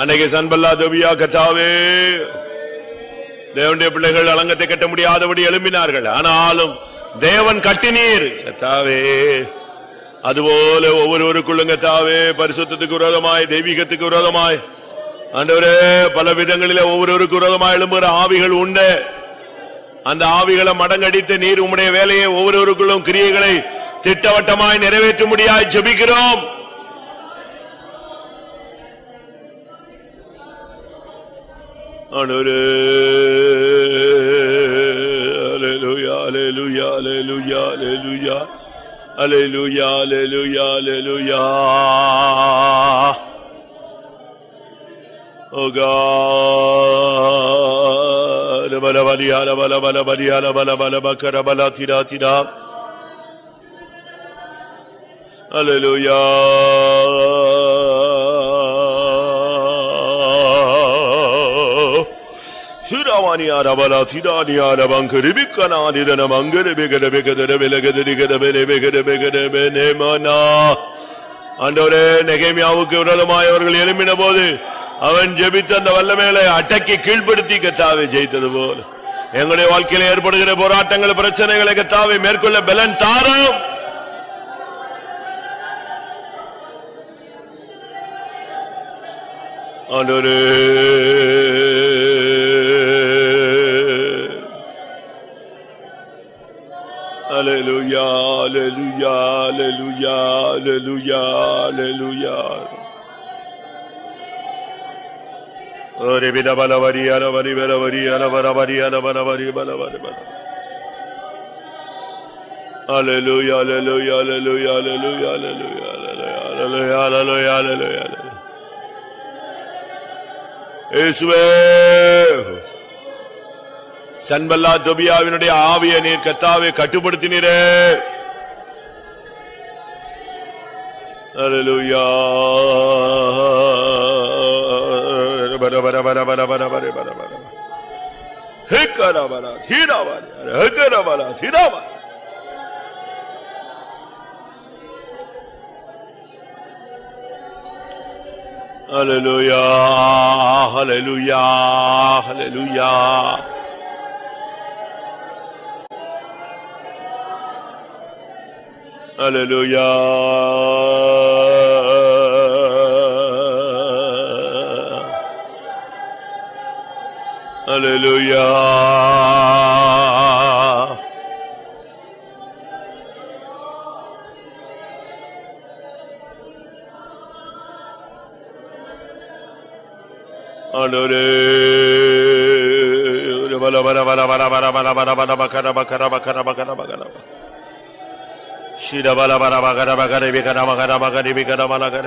அன்னைக்கு சன்பல்லா துபியா கத்தாவே தேவனுடைய பிள்ளைகள் அலங்கத்தை கட்ட முடியாதபடி எழும்பினார்கள். ஆனாலும் தேவன் கட்டினீர் கத்தாவே. அதுபோல ஒவ்வொருவருக்குள்ளுங்க தாவே பரிசுத்தத்துக்கு விரோதமாய் தெய்வீகத்துக்கு விரோதமாய் ஆண்டவரே பல விதங்களில ஒவ்வொருவருக்கு விரோதமாக எழும்புகிற ஆவிகள் உண்டு. அந்த ஆவிகளை மடங்கடித்து நீர் உம்முடைய வேலையை ஒவ்வொருவருக்குள்ளும் கிரியைகளை திட்டவட்டமாய் நிறைவேற்ற முடியாது ஜபிக்கிறோம். ஆண்டவரே அல்லேலூயா அல்லேலூயா அல்லேலூயா அல்லேலூயா அல்லேலூயா அல்லேலூயா அல்லேலூயா Oh God. Bala bali ala bala bala bali ala bala bala bakara bala tira tira. Hallelujah. Shiravani ara bala tira ni ara bankari bikana ni dana mangare begada begada belegada digada bele begada begada bene mana. ஆண்டவரே நெகேமியாவுக்கு விரோதமாய் அவர்கள் எழும்பின போது അവൻ ജപിത്തന്റെ വല്ലമേളെ അട്ടക്കി കീഴ്പ്പെടുത്തി കത്താവ് ജയിച്ചതുപോലെ. ഞങ്ങളുടെ വാഴ്ക്കയിലെ ഏർപ്പെടുകിറ പോരാട്ടങ്ങൾ പ്രശ്നങ്ങളെ കത്താവ് മേൽക്കൊള്ള ബലൻ താറും. അവന്റെ Hallelujah, hallelujah, hallelujah, hallelujah, hallelujah. Bara vari ara bara vari bala vari bala. Hallelujah, hallelujah, hallelujah, hallelujah, hallelujah, hallelujah, hallelujah, hallelujah, hallelujah. இயேசுவே சன்பல்லா தொபியாவினுடைய ஆவிய நீர் கத்தாவை கட்டுப்படுத்தினீரே அல்லேலூயா பர பர பர பர பர பர பர பர ஹேக்கரா பர தீரா பர ஹேக்கரா பர தீரா பர Hallelujah, hallelujah, hallelujah. Hallelujah. Hallelujah. ஆண்டவரே பல பல பல பல பல பல பல பல பக்கர பக்கர பக்கர பக்கர பக்கர ஷிர பல பல பக்கர பக்கர விகர பக்கர பக்கர விகர பல கர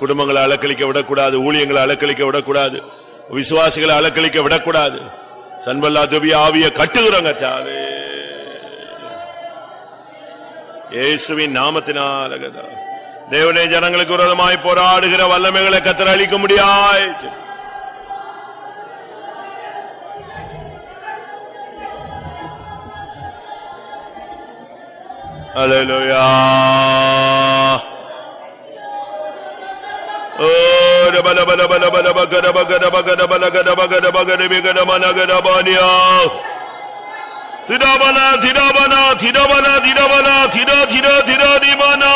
குடும்பங்களை அலக்களிக்க விடக்கூடாது ஊழியங்களை அலக்களிக்க விடக்கூடாது விசுவாசிகளை அலக்களிக்க விடக்கூடாது. சன்பல்லா துபி ஆவிய கட்டுகிறோங்க தாவே. இயேசுவின் நாமத்தினால் தேவனே ஜனங்களுக்கு விரோதமாய் போராடுகிற வல்லமைகளை கத்தர் அளிக்க முடியாய். Hallelujah. திடபனா திடபனா திடபனா திடபனா திட திட திடாதிமானா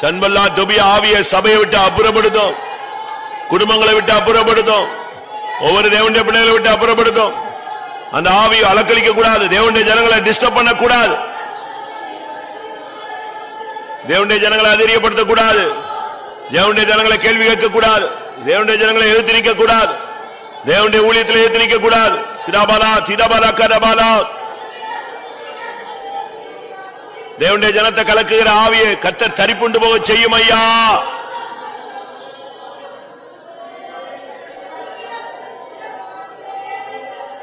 சண்பல்லா தொபிய ஆவிய சபையை விட்டு அப்புறப்படுத்தும். குடும்பங்களை விட்டு அப்புறப்படுத்தும். ஒவ்வொரு தேவனுடைய பிள்ளைகளை விட்டு அப்புறப்படுத்தும் அந்த ஆவியை அலக்களிக்க கூடாது தேவனுடைய ஜனங்களை டிஸ்டர்ப் பண்ண கூடாது தேவனுடைய ஜனங்களை அதிரியப்படுத்த கூடாது தேவனுடைய ஜனங்களை கேள்வி கேட்கக்கூடாது. தேவனுடைய ஜனங்களை எழுத்து நிற்க கூடாது தேவனுடைய ஊழியத்தில் எதிர்த்து நிற்க கூடாது சிதாபாலா சிதாபாலா கதபாலா தேவனுடைய ஜனத்தை கலக்குகிற ஆவியை கத்தர் தரிப்புண்டு போக செய்யும் ஐயா.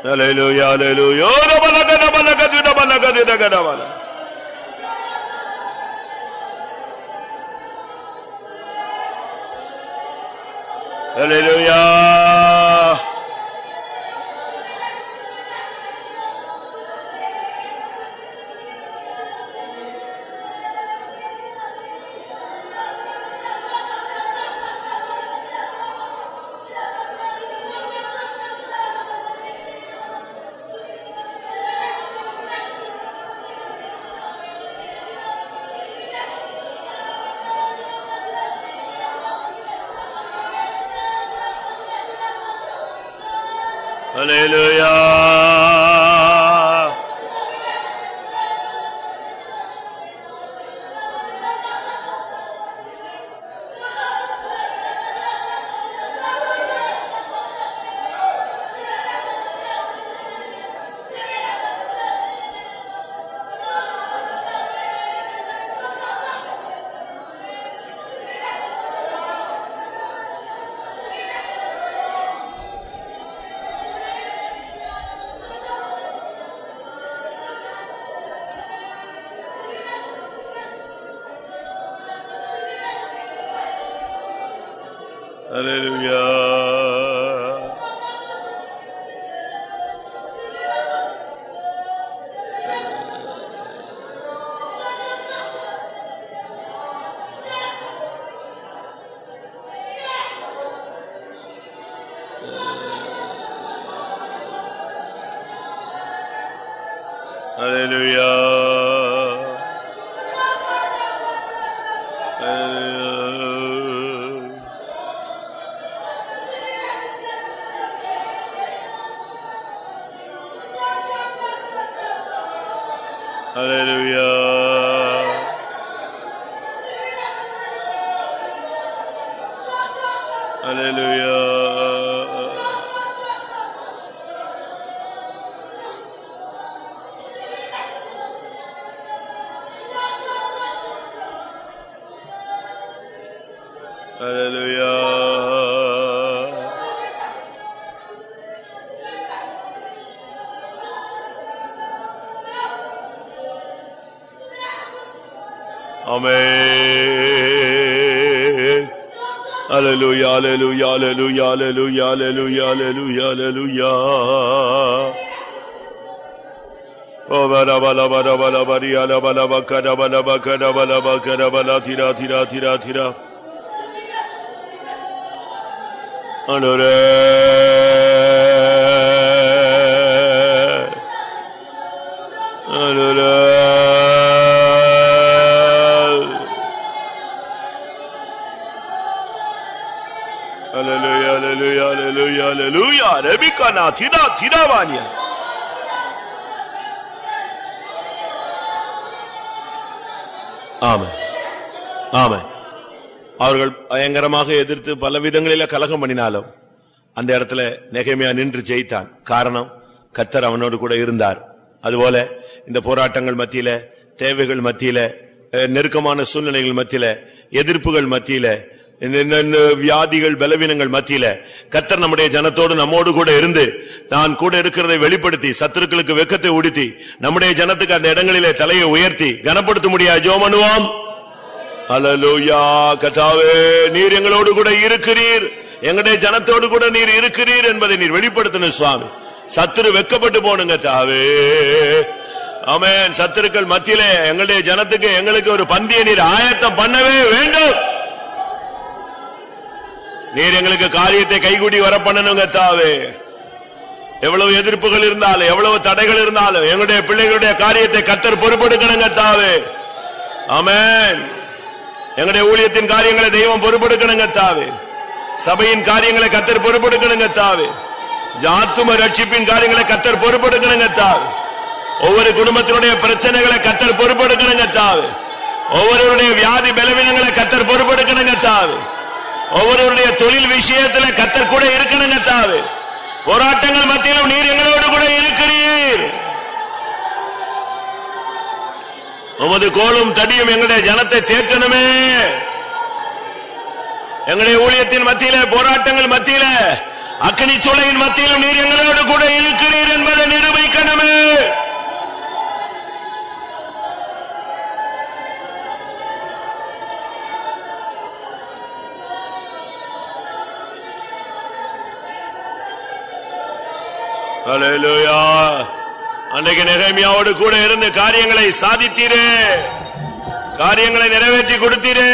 Hallelujah, hallelujah. Oh, rabalaka, rabalaka, rabalaka, rabalaka, Hallelujah. Hallelujah. Hallelujah. Amen. Hallelujah, hallelujah, hallelujah, hallelujah, hallelujah, hallelujah, hallelujah. Oh, bala bala bala bala bari ala bala bakara bala bakara bala bakara bala tira tira tira tira. Anure. Rebecca na tira அவர்கள் பயங்கரமாக எதிர்த்து பல விதங்களில கலகம் பண்ணினாலும் அந்த இடத்துல நெகைமையா நின்று ஜெயித்தான். காரணம் கத்தர் அவனோடு கூட இருந்தார். அதுபோல இந்த போராட்டங்கள் மத்தியில தேவைகள் மத்தியில நெருக்கமான சூழ்நிலைகள் மத்தியில எதிர்ப்புகள் மத்தியில இந்த- வியாதிகள் பலவீனங்கள் மத்தியில கத்தர் நம்முடைய ஜனத்தோடு நம்மோடு கூட இருந்து தான் கூட இருக்கிறதை வெளிப்படுத்தி சத்துருக்களுக்கு வெக்கத்தை உடுத்தி நம்முடைய ஜனத்துக்கு அந்த இடங்களிலே தலையை உயர்த்தி கனப்படுத்த முடியாது ஜோமனுவாம் பண்ணுவோம் கத்தாவே நீர் எங்களோடு கூட இருக்கிறீர். எங்களுடைய ஜனத்தோடு கூட நீர் இருக்கிறீர் என்பதை நீர் வெளிப்படுத்தணும் சுவாமி. சத்துரு வெக்கப்பட்டு போனுங்க தாவே ஆமென். சத்துருக்கள் மத்தியிலே எங்களுடைய ஜனத்துக்கு எங்களுக்கு ஒரு பந்திய நீர் ஆயத்தம் பண்ணவே வேண்டும். நீர் எங்களுக்கு காரியத்தை கைகூடி வர பண்ணணுங்க தாவே. எவ்வளவு எதிர்ப்புகள் இருந்தாலும் எவ்வளவு தடைகள் இருந்தாலும் எங்களுடைய பிள்ளைகளுடைய காரியத்தை கத்தர் பொறுப்பெடுக்கணுங்க தாவே. அமேன் எங்களுடைய ஊழியத்தின் காரியங்களை தெய்வம் பொறுப்பெடுக்கணுங்க தாவே. சபையின் காரியங்களை கத்தர் பொறுப்பெடுக்கணுங்க தாவே. ஜாத்தும ரட்சிப்பின் காரியங்களை கத்தர் பொறுப்பெடுக்கணுங்க தாவே. ஒவ்வொரு குடும்பத்தினுடைய பிரச்சனைகளை கத்தர் பொறுப்பெடுக்கணுங்க தாவே. ஒவ்வொருவருடைய வியாதி பலவீனங்களை கத்தர் பொறுப்பெடுக்கணுங்க தாவே. ஒவ்வொருவருடைய தொழில் விஷயத்துல கத்தர் கூட இருக்கணுங்க தாவு போராட்டங்கள் மத்தியிலும் நீர் எங்களோடு கூட இருக்கிறீர். உமது கோலும் தடியும் எங்களுடைய ஜனத்தை தேற்றணுமே. எங்களுடைய ஊழியத்தின் மத்தியில போராட்டங்கள் மத்தியில அக்னி சூளையின் மத்தியிலும் நீர் எங்களோடு கூட இருக்கிறீர் என்பதை நிரூபிக்கணுமே. அன்னைக்கு அன்றைக்கு கூட இருந்து காரியங்களை சாதித்தீரே. காரியங்களை நிறைவேற்றி கொடுத்தீரே.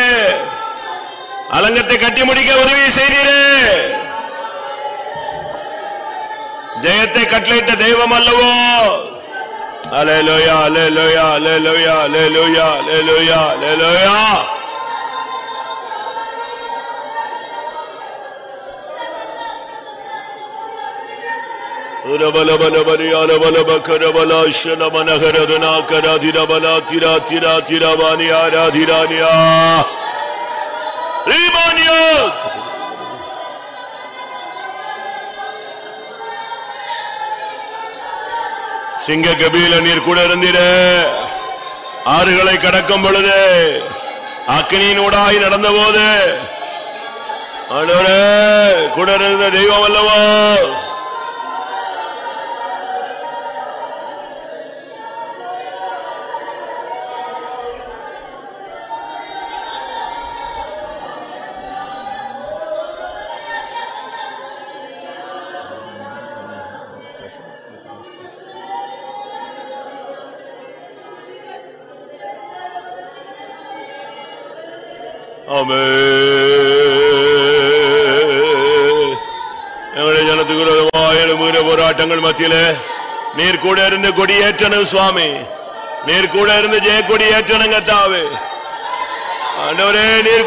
அலங்கத்தை கட்டி முடிக்க உதவி செய்தீரே. ஜெயத்தை கட்டளையிட்ட தெய்வம் அல்லவோ? Hallelujah hallelujah hallelujah hallelujah hallelujah hallelujah சிங்க கபீல நீர் கூட இருந்தீரே ஆறுகளை கடக்கும் பொழுது அக்னியினூடாய் நடந்த போது கூட இருந்த தெய்வம் அல்லவோ ஆமே. எங்களுடைய ஜனத்துக்கு விரோதமாக எழும்புகிற போராட்டங்கள் மத்தியிலே. நீர் கூட இருந்து கொடி ஏற்றணும் சுவாமி. நீர் கூட இருந்து ஜெய கொடி ஏற்றணுங்க தாவே. ஆண்டவரே நீர்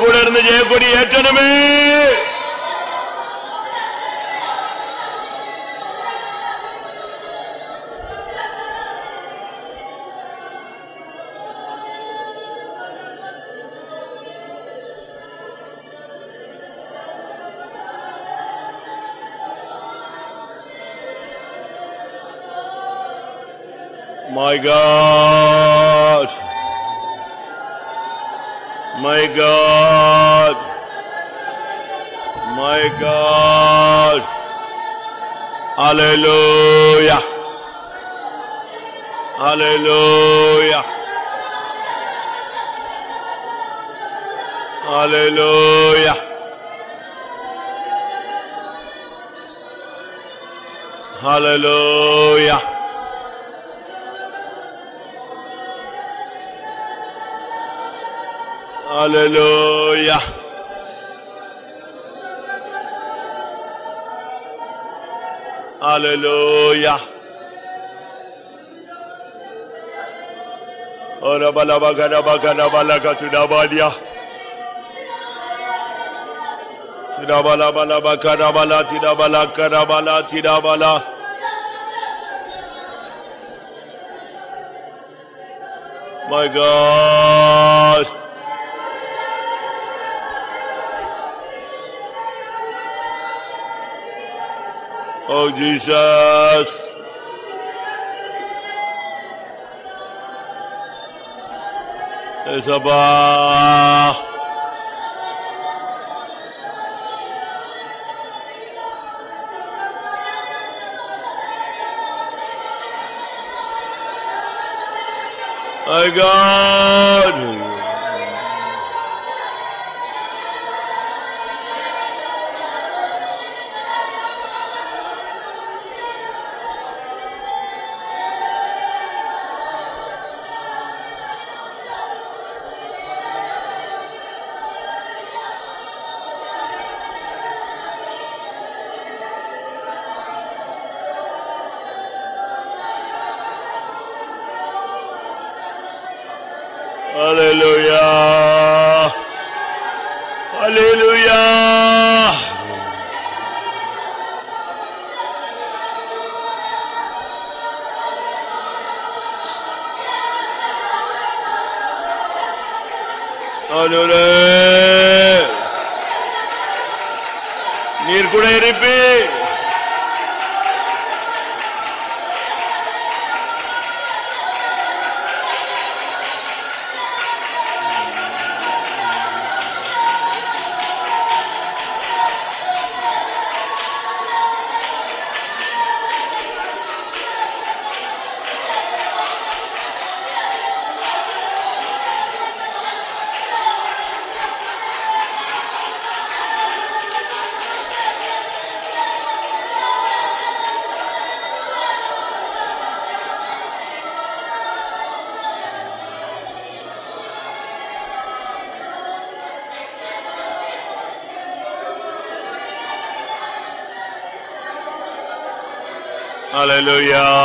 My God. My God. My God. Hallelujah. Hallelujah. Hallelujah. Hallelujah. Hallelujah. Hallelujah. Ora balaba gana bagana balaga tunabalia. Tinabala balaba kana bala tinabala kana bala tinabala. My God. Oh Jesus. My God. Hallelujah.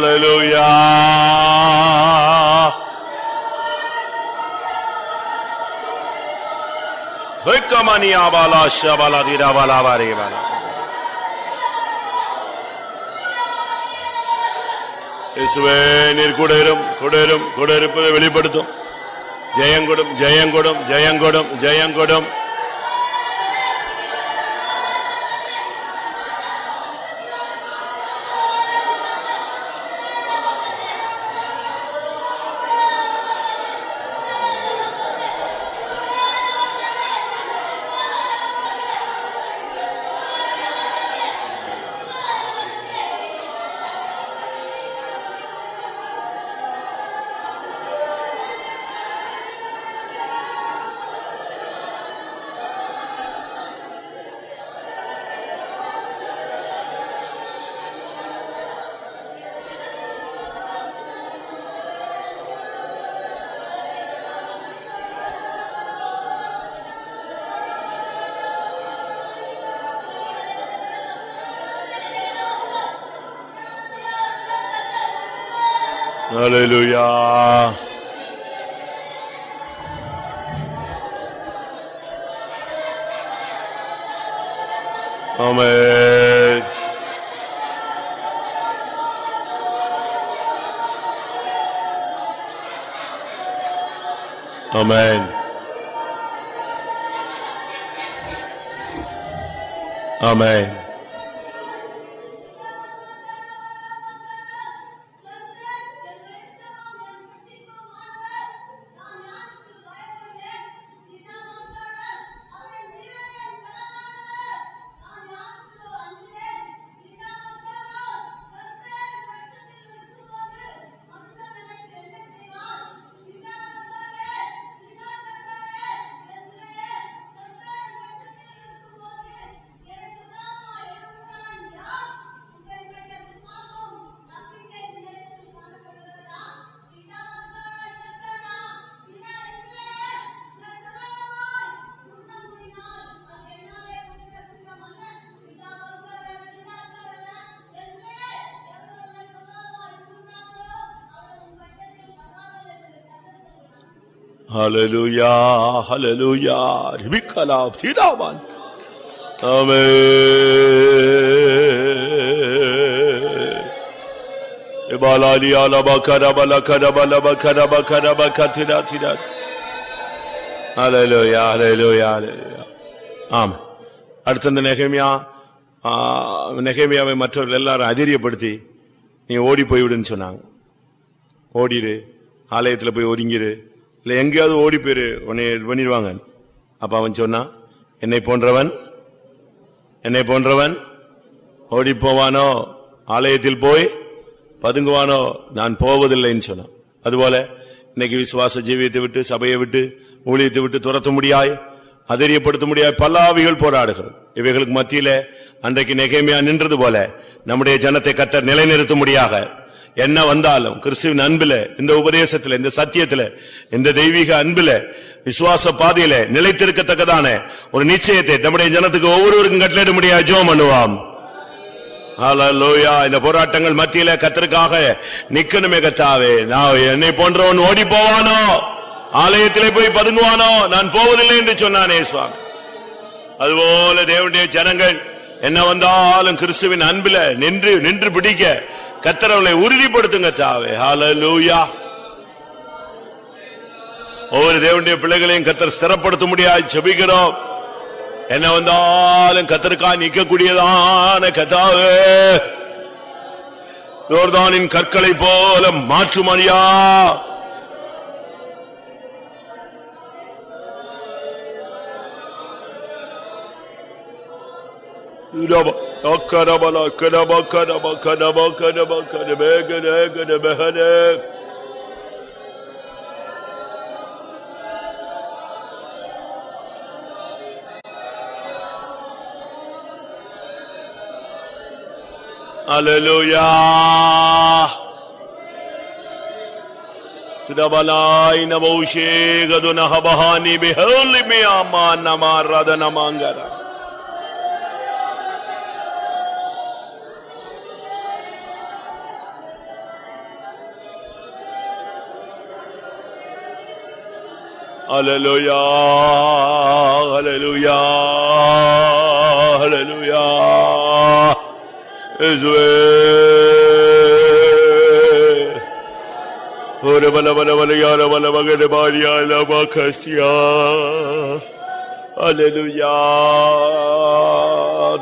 Hallelujah. Hıkkamani abala şabala dira bala bari bala. இயேசுவே நீர் கூட இரும் கூட இரும் கூட இருப்பதை வெளிப்படுத்தும் ஜெயங்கொடும் ஜெயங்கொடும் ஜெயங்கொடும் Hallelujah. Amen. Amen. Amen. ஹலலுயா ஹலலுயா ரிபிக்கலா தீடாவான் ஆமே Balali alaba karabala karabala bakaraba karaba katira tira. அடுத்த நெகமியாவை மற்றவர்கள் எல்லாரும் அதிரியப்படுத்தி நீ ஓடி போய்விடுன்னு சொன்னாங்க ஓடிடு ஆலயத்தில் போய் ஒதுங்கிடு இல்லை எங்கேயாவது ஓடி போயிரு உன்னை இது பண்ணிடுவாங்க. அப்போ அவன் சொன்னான் என்னை போன்றவன் என்னை போன்றவன் ஓடி போவானோ? ஆலயத்தில் போய் பதுங்குவானோ? நான் போவதில்லைன்னு சொன்னான். அதுபோல இன்னைக்கு விசுவாச ஜீவியத்தை விட்டு சபையை விட்டு ஊழியத்தை விட்டு துரத்த முடியாய் அதிரியப்படுத்த முடியாய் பல ஆவிகள் போராடுகிறது இவைகளுக்கு மத்தியில அன்றைக்கு நெகைமையா நின்றது போல நம்முடைய ஜனத்தை கத்தர் நிலைநிறுத்த முடியாக என்ன வந்தாலும் கிறிஸ்துவின் அன்பில் இந்த உபதேசத்துல இந்த சத்தியத்துல இந்த தெய்வீக அன்பில் விசுவாச பாதையில நிலைத்திருக்கத்தக்கதான. ஒரு நிச்சயத்தை நம்முடைய ஜனத்துக்கு ஒவ்வொருவருக்கும் கட்டளிட முடியாது ஜோம் பண்ணுவாம். இந்த போராட்டங்கள் மத்தியில கத்திற்காக நிக்கணுமே கத்தாவே நான் என்னை போன்றவன் ஓடி போவானோ? ஆலயத்திலே போய் பதுங்குவானோ? நான் போவதில்லை என்று சொன்னானே சுவாமி. அதுபோல தேவனுடைய ஜனங்கள் என்ன வந்தாலும் கிறிஸ்துவின் அன்புல நின்று நின்று பிடிக்க கத்தரவளை உறுதிப்படுத்துங்க தாவே. ஹalleluya ஒவ்வொரு தேவனுடைய பிள்ளைகளையும் கத்தர் ஸ்திரப்படுத்த முடியாது செபிக்கிறோம் என்ன வந்தாலும் கத்தருக்கா நிக்கக்கூடியதான கதாவே யோர்தானின் கற்களை போல மாற்றுமணியா. Yüraba. Akkarabala kanaba kanaba kanaba kanaba kanaba gene gene mehane. Hallelujah. Tadabala ina boshe gaduna habahani beholy me amana maradana mangara. Aleluya, aleluya, aleluya. Ezve. Ora bala bala bala ya la bala bala ne bari ya la bakasya. Aleluya.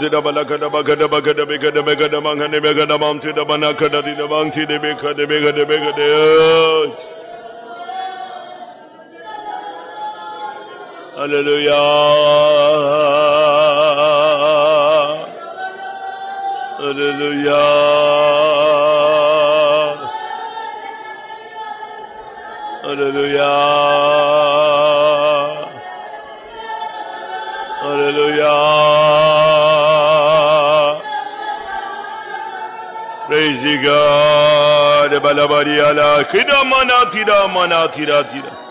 Dina bala kada bala kada bala kada bala kada bala kada bala kada bala kada bala kada bala kada bala kada bala kada bala kada bala kada bala Aleluya. Aleluya. Aleluya. Aleluya. Praise God. Balabari ala kıda manatira manatira tira.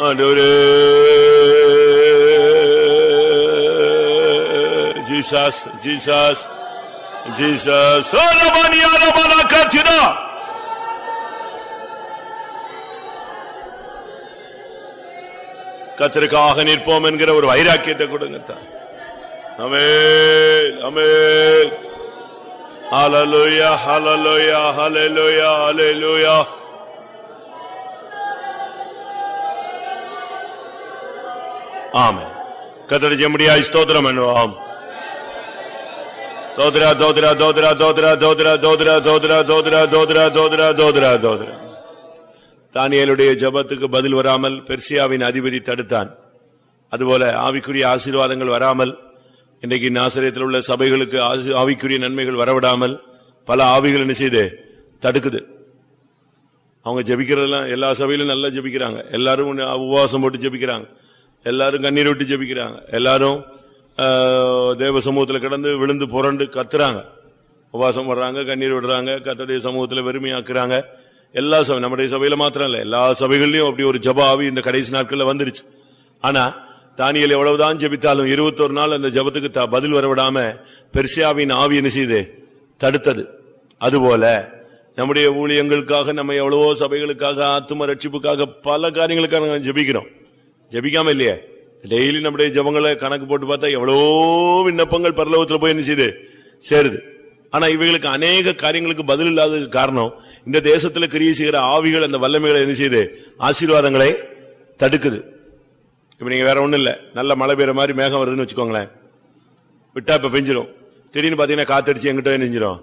ஆண்டவரே Jesus Jesus Jesus காட்சினா கத்திற்காக நிற்போம் என்கிற ஒரு வைராக்கியத்தை கொடுங்க தான் அமேல் அமேல் ஹலலுயா ஹலலுயா ஹலலுயா ஹலலுயா ஆமென் கர்த்தர் ஜெமுடியா ஸ்தோத்திரம் பண்ணுவோம் தோத்ரா தோத்ரா தோத்ரா தோத்ரா தோத்ரா தோத்ரா தோத்ரா தோத்ரா தோத்ரா தோத்ரா தோத்ரா தோத்ரா தானியலுடைய ஜெபத்துக்கு பதில் வராமல் பெர்சியாவின் அதிபதி தடுத்தான் அதுபோல ஆவிக்குரிய ஆசீர்வாதங்கள் வராமல் இன்றைக்கு நாசிரியத்தில் உள்ள சபைகளுக்கு ஆவிக்குரிய நன்மைகள் வரவிடாமல் பல ஆவிகள் என்ன செய்து தடுக்குது அவங்க ஜபிக்கிறதெல்லாம் எல்லா சபையிலும் நல்லா ஜெபிக்கிறாங்க எல்லாரும் உபவாசம் போட்டு ஜெபிக்கிறாங்க எல்லாரும் கண்ணீர் விட்டு ஜெபிக்கிறாங்க. எல்லாரும் தேவ சமூகத்தில் கிடந்து விழுந்து புரண்டு கத்துறாங்க. உபாசம் வர்றாங்க கண்ணீர் விடுறாங்க கத்தடைய சமூகத்தில் வெறுமையாக்குறாங்க. எல்லா சபை நம்முடைய சபையில மாத்திரம் இல்லை எல்லா சபைகள்லயும் அப்படி ஒரு ஜபாவி இந்த கடைசி நாட்கள்ல வந்துருச்சு. ஆனா தானியல் எவ்வளவுதான் ஜெபித்தாலும் இருபத்தொரு நாள் அந்த ஜபத்துக்கு பதில் வரவிடாம பெர்சியாவின் ஆவி என்ன செய்து தடுத்தது. அதுபோல நம்முடைய ஊழியங்களுக்காக நம்ம எவ்வளவோ சபைகளுக்காக ஆத்தும ரட்சிப்புக்காக பல காரியங்களுக்காக நாங்கள் ஜெபிக்கிறோம். ஜபிக்காம இல்லையே டெய்லி நம்முடைய ஜெபங்களை கணக்கு போட்டு பார்த்தா எவ்வளோ விண்ணப்பங்கள் பரலோகத்தில் போய் என்ன செய்யுது சேருது ஆனா இவைகளுக்கு அநேக காரியங்களுக்கு பதில் இல்லாததுக்கு காரணம் இந்த தேசத்துல கிரியை செய்கிற ஆவிகள் அந்த வல்லமைகளை என்ன செய்யுது ஆசீர்வாதங்களை தடுக்குது இப்ப நீங்க வேற ஒண்ணும் இல்லை நல்ல மழை பெய்கிற மாதிரி மேகம் வருதுன்னு வச்சுக்கோங்களேன் விட்டா இப்ப பெஞ்சிடும் திடீர்னு பாத்தீங்கன்னா காத்தடிச்சு எங்கிட்ட நெஞ்சிடும்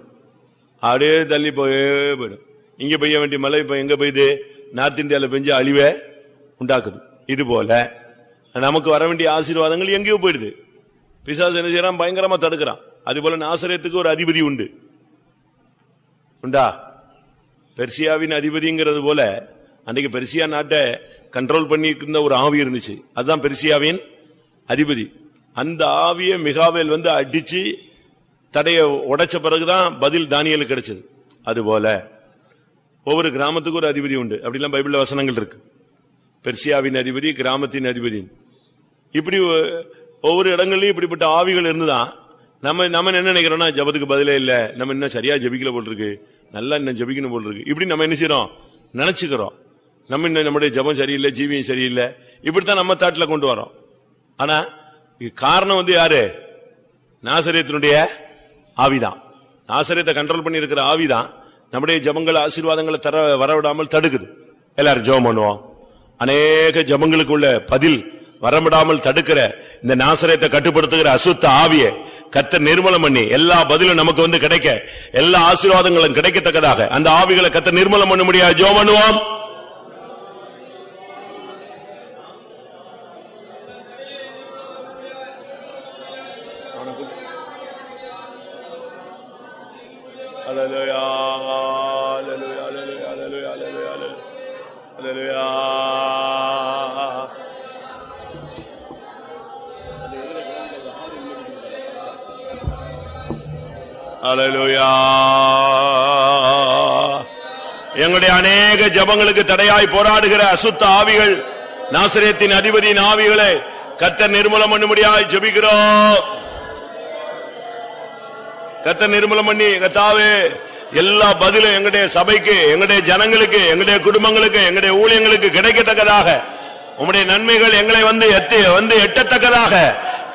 அப்படியே தள்ளி போயே போயிடும் இங்க பெய்ய வேண்டிய மழை இப்ப எங்க பெய்யுது நார்த் இந்தியாவில் பெஞ்சு அழிவை உண்டாக்குது இது போல நமக்கு வர வேண்டிய ஆசீர்வாதங்கள் எங்கேயோ போயிடுது. பிசாஸ் என்ன செய்யறான்? பயங்கரமா தடுக்கிறான். அது போல நாசரத்துக்கு ஒரு அதிபதி உண்டு. உண்டா? பெர்சியாவின் அதிபதிங்கிறது போல அன்றைக்கு பெர்சியா நாட்டை கண்ட்ரோல் பண்ணி ஒரு ஆவி இருந்துச்சு. அதுதான் பெர்சியாவின் அதிபதி. அந்த ஆவியை மிகாவேல் வந்து அடிச்சு தடையை உடைச்ச பிறகுதான் பதில் தானியல் கிடைச்சது. அதுபோல ஒவ்வொரு கிராமத்துக்கும் ஒரு அதிபதி உண்டு. அப்படிலாம் பைபிள் வசனங்கள் இருக்கு. பெர்சியாவின் அதிபதி கிராமத்தின் அதிபதி. இப்படி ஒவ்வொரு இடங்கள்லயும் இப்படிப்பட்ட ஆவிகள் இருந்துதான். நம்ம நம்ம என்ன நினைக்கிறோம்னா ஜபத்துக்கு பதிலே இல்லை. நம்ம இன்னும் சரியா ஜபிக்கல போல் இருக்கு நல்லா இன்னும் ஜபிக்கணும் போல் இருக்கு இப்படி நம்ம என்ன செய்யறோம் நினைச்சுக்கிறோம். நம்ம இன்னும் நம்முடைய ஜபம் சரியில்லை ஜீவியம் சரியில்லை. இப்படித்தான் நம்ம தாட்டில் கொண்டு வரோம். ஆனா காரணம் வந்து யாரு? நாசரியத்தினுடைய ஆவிதான். நாசரியத்தை கண்ட்ரோல் பண்ணி இருக்கிற ஆவிதான். நம்முடைய ஜபங்கள் ஆசீர்வாதங்களை தர வரவிடாமல் தடுக்குது. எல்லாரும் ஜெபம் பண்ணுவோம். அநேக ஜபங்களுக்குள்ள பதில் வரவிடாமல் தடுக்கிற இந்த நாசரத்தை கட்டுப்படுத்துகிற அசுத்த ஆவியை கத்த நிர்மலம் பண்ணி எல்லா பதிலும் நமக்கு வந்து கிடைக்க எல்லா ஆசீர்வாதங்களும் கிடைக்கத்தக்கதாக அந்த ஆவிகளை கத்த நிர்மலம் பண்ண முடியாது ஜோ பண்ணுவோம். எங்களுடைய அநேக ஜபங்களுக்கு தடையாய் போராடுகிற அசுத்த ஆவிகள் நாசிரியத்தின் அதிபதியின் ஆவிகளை கத்த நிர்மூலம் பண்ணும்படியாய் ஜபிக்கிறோம். கத்த நிர்மூலம் பண்ணி கத்தாவே எல்லா பதிலும் எங்களுடைய சபைக்கு எங்களுடைய ஜனங்களுக்கு எங்களுடைய குடும்பங்களுக்கு எங்களுடைய ஊழியங்களுக்கு கிடைக்கத்தக்கதாக உங்களுடைய நன்மைகள் எங்களை வந்து எத்தி வந்து எட்டத்தக்கதாக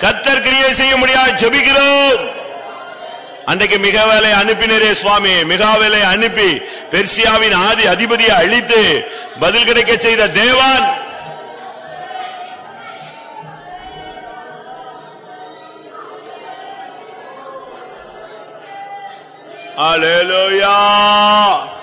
கத்தர் கிரியை செய்ய முடியாது ஜபிக்கிறோம். அன்றைக்கு மிகாவேலை அனுப்பினரே சுவாமி மிகாவேலை அனுப்பி பெர்சியாவின் ஆதி அதிபதியை அழித்து பதில் கிடைக்க செய்த தேவான் Hallelujah.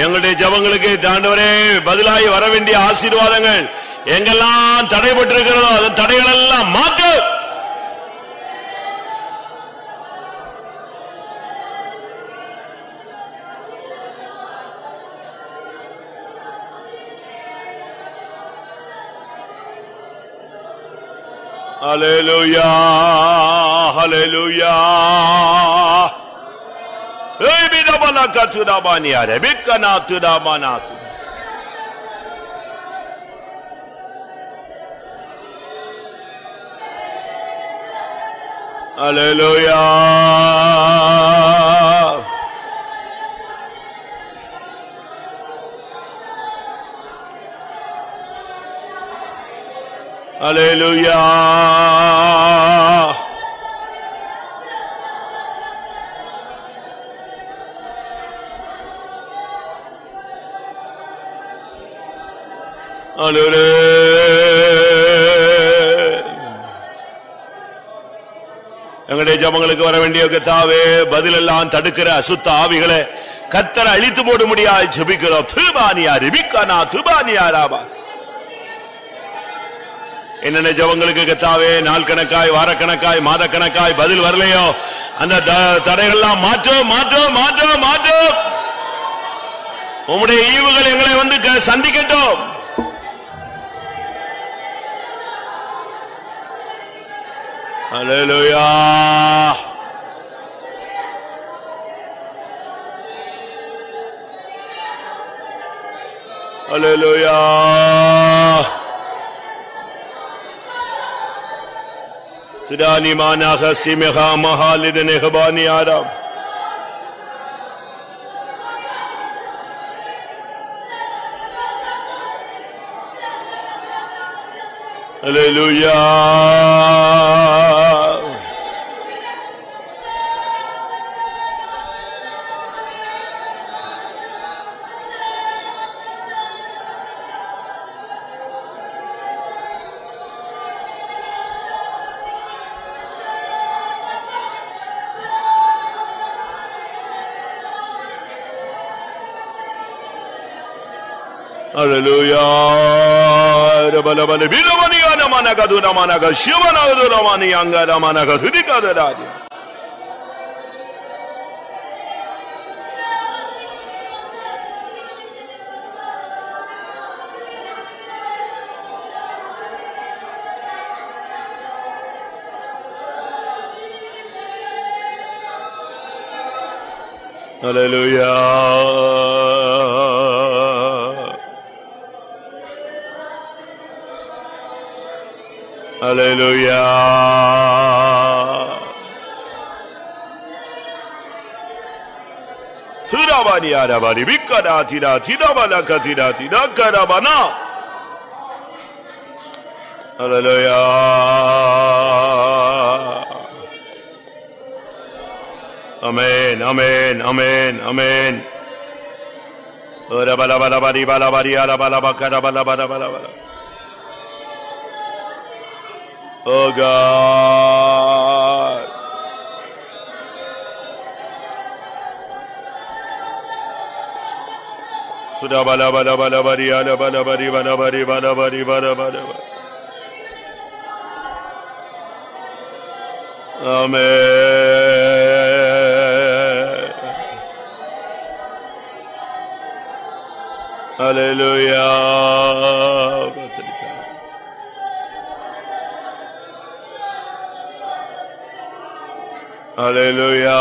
எங்களுடைய ஜபங்களுக்கு தாண்டவரே பதிலாகி வர வேண்டிய ஆசீர்வாதங்கள் எங்கெல்லாம் தடைபட்டிருக்கிறதோ அதன் தடைகள் எல்லாம் மாற்று Hallelujah, hallelujah. la balaka tırabani yare. Bir kana tırabana Hallelujah. எங்களுடைய ஜபங்களுக்கு வர வேண்டிய கத்தாவே பதிலெல்லாம் தடுக்கிற அசுத்த ஆவிகளை கத்தரை அழித்து போட முடியாது ஜபிக்கிறோம். திருபானியா ரிபிக்கானா திருபானியா ராபா. என்னென்ன ஜபங்களுக்கு கத்தாவே நாள் கணக்காய் வாரக்கணக்காய் மாதக்கணக்காய் பதில் வரலையோ அந்த த- தடைகள்லாம் மாற்றோம் மாற்றோம் மாற்றோம் மாற்றோம் உம்முடைய ஈவுகள் எங்களை வந்து சந்திக்கட்டும். Hallelujah. Hallelujah. Sidani manaka simeha mahali de nehbani adam. Hallelujah. Hallelujah. bala bala bala bir lamani yana mana kadu lamana kadu şivana kadu lamani yanga lamana kadu dikkat edin. Hallelujah. Aleluya. Tirabani arabani bikara tira tira tira karabana. Aleluya. Amén, amén, amén, amén. Ora bala bala bala bala bala bala bala bala bala bala bala bala. O oh God. Amen. Hallelujah. Alléluia.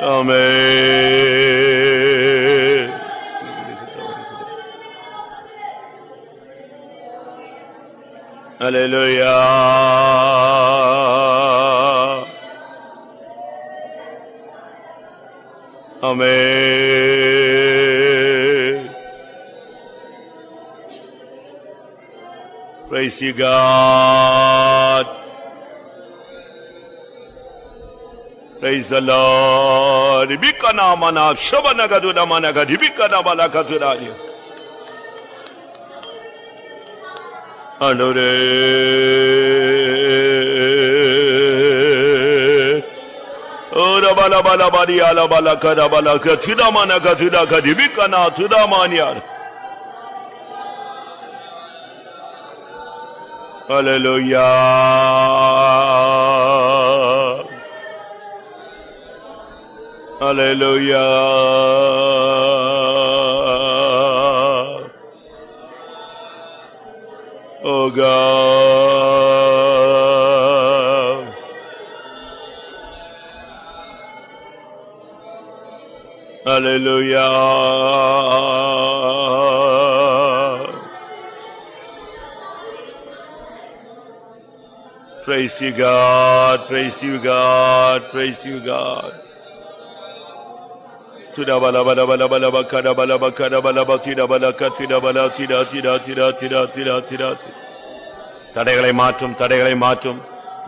Amen. Alléluia. You, God. Praise the Lord. Ibikana mana shobana gaduna mana gad ibikana bala katurani. Anore. Ora bala bala bari ala bala kada bala katuna mana katuna kadibikana tuna manyar. Hallelujah. Hallelujah. Oh God. Hallelujah. Praise you, God. Praise you, God. Praise you, God. Tida bala bala bala bala bakada bala bakada bala batida bala katida bala tida tida tida tida tida tida tida. தடைகளை மாற்றும் தடைகளை மாற்றும்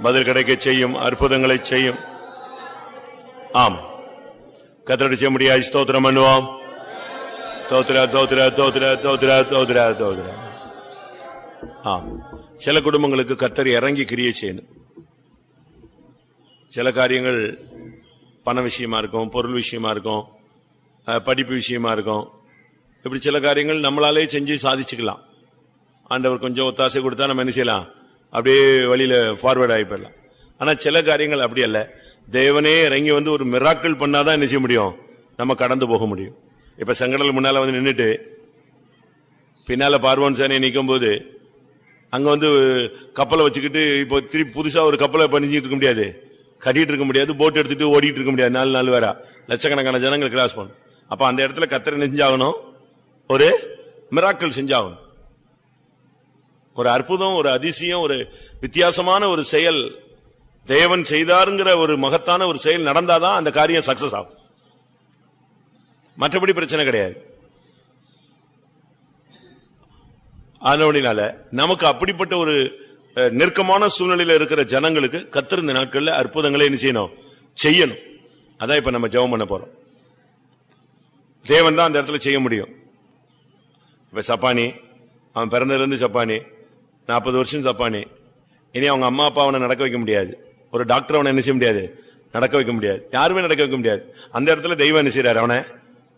பதில் கிடைக்க செய்யும் அற்புதங்களை செய்யும் ஆம் கத்தரடி செய்ய முடியாது ஸ்தோத்திரம் பண்ணுவோம் ஸ்தோத்திர ஸ்தோத்திர ஸ்தோத்திர ஸ்தோத்திர ஸ்தோத்திர ஸ்தோத்திர ஆம் சில குடும்பங்களுக்கு கத்தர் இறங்கி கிரியை செய்யணும். சில காரியங்கள் பண விஷயமா இருக்கும் பொருள் விஷயமா இருக்கும் படிப்பு விஷயமா இருக்கும். இப்படி சில காரியங்கள் நம்மளாலே செஞ்சு சாதிச்சுக்கலாம். ஆண்டவர் கொஞ்சம் ஒத்தாசை கொடுத்தா நம்ம என்ன செய்யலாம்? அப்படியே வழியில ஃபார்வர்ட் ஆகி போயிடலாம். ஆனா சில காரியங்கள் அப்படி அல்ல. தேவனே இறங்கி வந்து ஒரு மிராக்கள் பண்ணாதான் என்ன செய்ய முடியும்? நம்ம கடந்து போக முடியும். இப்ப செங்கடல் முன்னால வந்து நின்றுட்டு பின்னால பார்வன் சேனை நிற்கும் போது அங்க வந்து கப்பலை வச்சுக்கிட்டு இப்போ திருப்பி புதுசா ஒரு கப்பலை பண்ணிச்சிட்டு இருக்க முடியாது. கட்டிட்டு இருக்க முடியாது போட் எடுத்துட்டு ஓடிட்டு இருக்க முடியாது. நாலு நாள் வேற. லட்சக்கணக்கான ஜனங்கள் கிராஸ் பண்ணும் அப்ப அந்த இடத்துல கத்திர செஞ்சாகணும்? ஒரு மிராக்கள் செஞ்சாகணும். ஒரு அற்புதம் ஒரு அதிசயம் ஒரு வித்தியாசமான ஒரு செயல் தேவன் செய்தாருங்கிற ஒரு மகத்தான ஒரு செயல் நடந்தாதான் அந்த காரியம் சக்சஸ் ஆகும். மற்றபடி பிரச்சனை கிடையாது. அதனால நமக்கு அப்படிப்பட்ட ஒரு நெருக்கமான சூழ்நிலையில இருக்கிற ஜனங்களுக்கு கத்திருந்த இந்த நாட்கள்ல அற்புதங்களை என்ன செய்யணும்? செய்யணும். அதான் இப்ப நம்ம ஜெபம் பண்ண போறோம். தேவன் தான் அந்த இடத்துல செய்ய முடியும். இப்ப சப்பானி அவன் பிறந்ததுலேருந்து சப்பானி நாற்பது வருஷம் சப்பானி. இனி அவங்க அம்மா அப்பா அவனை நடக்க வைக்க முடியாது. ஒரு டாக்டர் அவனை என்ன செய்ய முடியாது? நடக்க வைக்க முடியாது. யாருமே நடக்க வைக்க முடியாது. அந்த இடத்துல தெய்வம் என்ன செய்யறாரு அவனை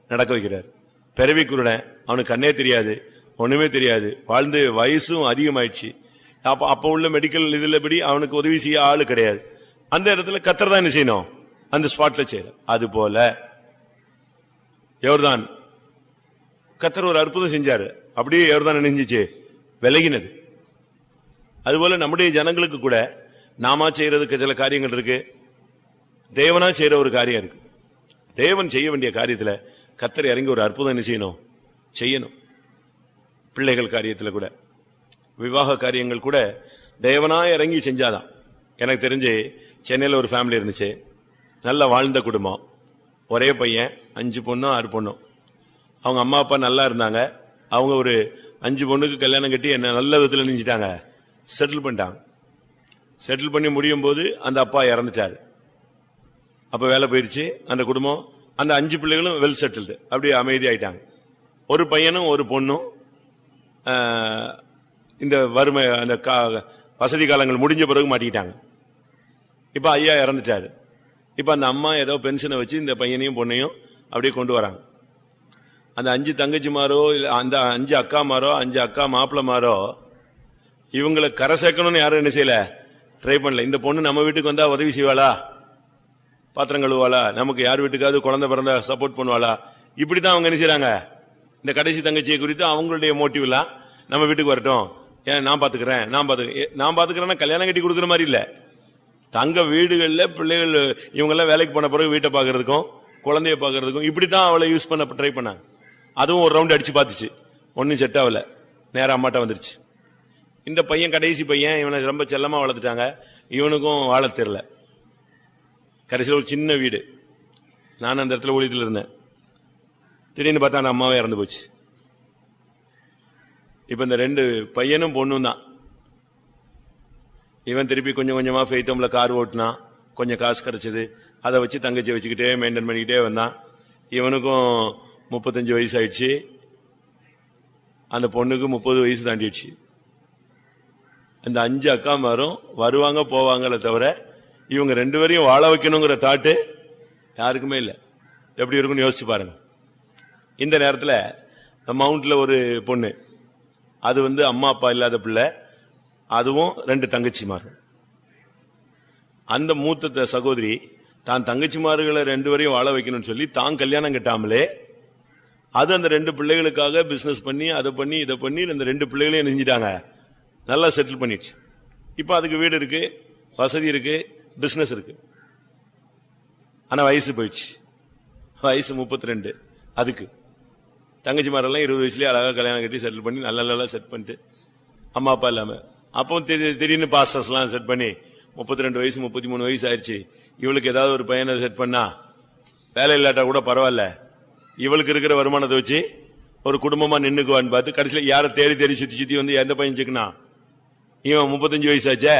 நடக்க வைக்கிறார். பிறவி குருடன் அவனுக்கு கண்ணே தெரியாது. ஒன்றுமே தெரியாது. வாழ்ந்து வயசும் அதிகமாயிடுச்சு. அப்போ அப்போ உள்ள மெடிக்கல் இதில் படி அவனுக்கு உதவி செய்ய ஆள் கிடையாது. அந்த இடத்துல கத்தர் தான் என்ன செய்யணும்? அந்த ஸ்பாட்ல செய்யணும் அது போல. எவர்தான் கத்தர் ஒரு அற்புதம் செஞ்சாரு. அப்படியே எவர்தான் நினைஞ்சிச்சு. விலகினது. அதுபோல நம்முடைய ஜனங்களுக்கு கூட நாமா செய்யறதுக்கு சில காரியங்கள் இருக்கு. தேவனா செய்யற ஒரு காரியம் இருக்கு. தேவன் செய்ய வேண்டிய காரியத்தில் கத்தர் இறங்கி ஒரு அற்புதம் என்ன செய்யணும்? செய்யணும். பிள்ளைகள் காரியத்தில் கூட விவாக காரியங்கள் கூட தேவனா இறங்கி செஞ்சாதான். எனக்கு தெரிஞ்சு சென்னையில் ஒரு ஃபேமிலி இருந்துச்சு. நல்லா வாழ்ந்த குடும்பம். ஒரே பையன் அஞ்சு பொண்ணும் ஆறு பொண்ணும் அவங்க அம்மா அப்பா நல்லா இருந்தாங்க. அவங்க ஒரு அஞ்சு பொண்ணுக்கு கல்யாணம் கட்டி என்ன நல்ல விதத்தில் நினைச்சிட்டாங்க செட்டில் பண்ணிட்டாங்க. செட்டில் பண்ணி முடியும் போது அந்த அப்பா இறந்துட்டாரு. அப்போ வேலை போயிடுச்சு அந்த குடும்பம். அந்த அஞ்சு பிள்ளைகளும் வெல் செட்டில்டு அப்படியே அமைதி ஆயிட்டாங்க ஒரு பையனும் ஒரு பொண்ணும் இந்த வறுமை அந்த கா- வசதி காலங்கள் முடிஞ்ச பிறகு மாட்டிக்கிட்டாங்க. இப்போ ஐயா இறந்துட்டாரு. இப்போ அந்த அம்மா ஏதோ பென்ஷனை வச்சு இந்த பையனையும் பொண்ணையும் அப்படியே கொண்டு வராங்க. அந்த அஞ்சு தங்கச்சிமாரோ இல்லை அந்த அஞ்சு அக்காமாரோ அஞ்சு அக்கா மாப்பிளமாரோ இவங்களை கரை சேர்க்கணும்னு யாரும் என்ன செய்யல? ட்ரை பண்ணல. இந்த பொண்ணு நம்ம வீட்டுக்கு வந்தால் உதவி செய்வாளா? பாத்திரம் கழுவாளா நமக்கு யார் வீட்டுக்காவது குழந்தை பிறந்தா சப்போர்ட் பண்ணுவாளா? இப்படி தான் அவங்க என்ன செய்கிறாங்க இந்த கடைசி தங்கச்சியை குறித்து அவங்களுடைய மோட்டிவ் நம்ம வீட்டுக்கு வரட்டும். ஏன் நான் பாத்துக்கிறேன் நான் பாத்து நான் பாத்துக்கிறேன்னா கல்யாணம் கட்டி கொடுக்குற மாதிரி இல்ல. தங்க வீடுகளில் பிள்ளைகள் இவங்க எல்லாம் வேலைக்கு போன பிறகு வீட்டை பாக்குறதுக்கும் குழந்தைய பாக்குறதுக்கும் இப்படித்தான் அவளை யூஸ் பண்ண ட்ரை பண்ணாங்க. அதுவும் ஒரு ரவுண்ட் அடிச்சு பார்த்துச்சு. ஒன்னும் செட் ஆகல. நேராக அம்மாட்ட வந்துருச்சு. இந்த பையன் கடைசி பையன் இவனை ரொம்ப செல்லமா வளர்த்துட்டாங்க. இவனுக்கும் வாழ தெரியல. கடைசியில் ஒரு சின்ன வீடு. நான் அந்த இடத்துல ஊழியத்தில் இருந்தேன். திடீர்னு பார்த்தா அந்த அம்மாவே இறந்து போச்சு. இப்போ இந்த ரெண்டு பையனும் பொண்ணும் தான். இவன் திருப்பி கொஞ்சம் கொஞ்சமாக ஃபெய்த்தம்ல கார் ஓட்டினான். கொஞ்சம் காசு கிடச்சிது. அதை வச்சு தங்கச்சி வச்சுக்கிட்டே மெயின்டைன் பண்ணிக்கிட்டே வந்தான். இவனுக்கும் முப்பத்தஞ்சு வயசு ஆயிடுச்சு. அந்த பொண்ணுக்கு முப்பது வயசு தாண்டிடுச்சு. இந்த அஞ்சு அக்காமாரும் வருவாங்க போவாங்களே தவிர இவங்க ரெண்டு பேரையும் வாழ வைக்கணுங்கிற தாட்டு யாருக்குமே இல்லை. எப்படி இருக்குன்னு யோசிச்சு பாருங்க. இந்த நேரத்தில் மவுண்டில் ஒரு பொண்ணு. அது வந்து அம்மா அப்பா இல்லாத பிள்ளை. அதுவும் ரெண்டு தங்கச்சிமார்கள். அந்த மூத்த சகோதரி தான் தங்கச்சிமார்களை ரெண்டு வரையும் வாழ வைக்கணும்னு சொல்லி தான் கல்யாணம் கட்டாமலே அது அந்த ரெண்டு பிள்ளைகளுக்காக பிஸ்னஸ் பண்ணி அதை பண்ணி இதை பண்ணி அந்த ரெண்டு பிள்ளைகளையும் நெஞ்சிட்டாங்க நல்லா செட்டில் பண்ணிடுச்சு. இப்போ அதுக்கு வீடு இருக்கு வசதி இருக்கு பிஸ்னஸ் இருக்கு. ஆனால் வயசு போயிடுச்சு. வயசு முப்பத்தி ரெண்டு அதுக்கு. தங்கச்சிமாரெல்லாம் இருபது வயசுலேயே அழகாக கல்யாணம் கட்டி செட்டில் பண்ணி நல்ல நல்லா செட் பண்ணிட்டு அம்மா அப்பா இல்லாமல் அப்போ திடீர் திடீர்னு பாஸ்டர்ஸ்லாம் செட் பண்ணி முப்பத்தி ரெண்டு வயசு முப்பத்தி மூணு வயசு ஆயிடுச்சு இவளுக்கு ஏதாவது ஒரு பையனை செட் பண்ணா வேலை இல்லாட்டா கூட பரவாயில்ல. இவளுக்கு இருக்கிற வருமானத்தை வச்சு ஒரு குடும்பமாக நின்றுக்குவான்னு பார்த்து கடைசியில் யாரை தேடி தேடி சுற்றி சுற்றி வந்து எந்த பையன் சிக்கனா? இவன் முப்பத்தஞ்சு வயசாச்சே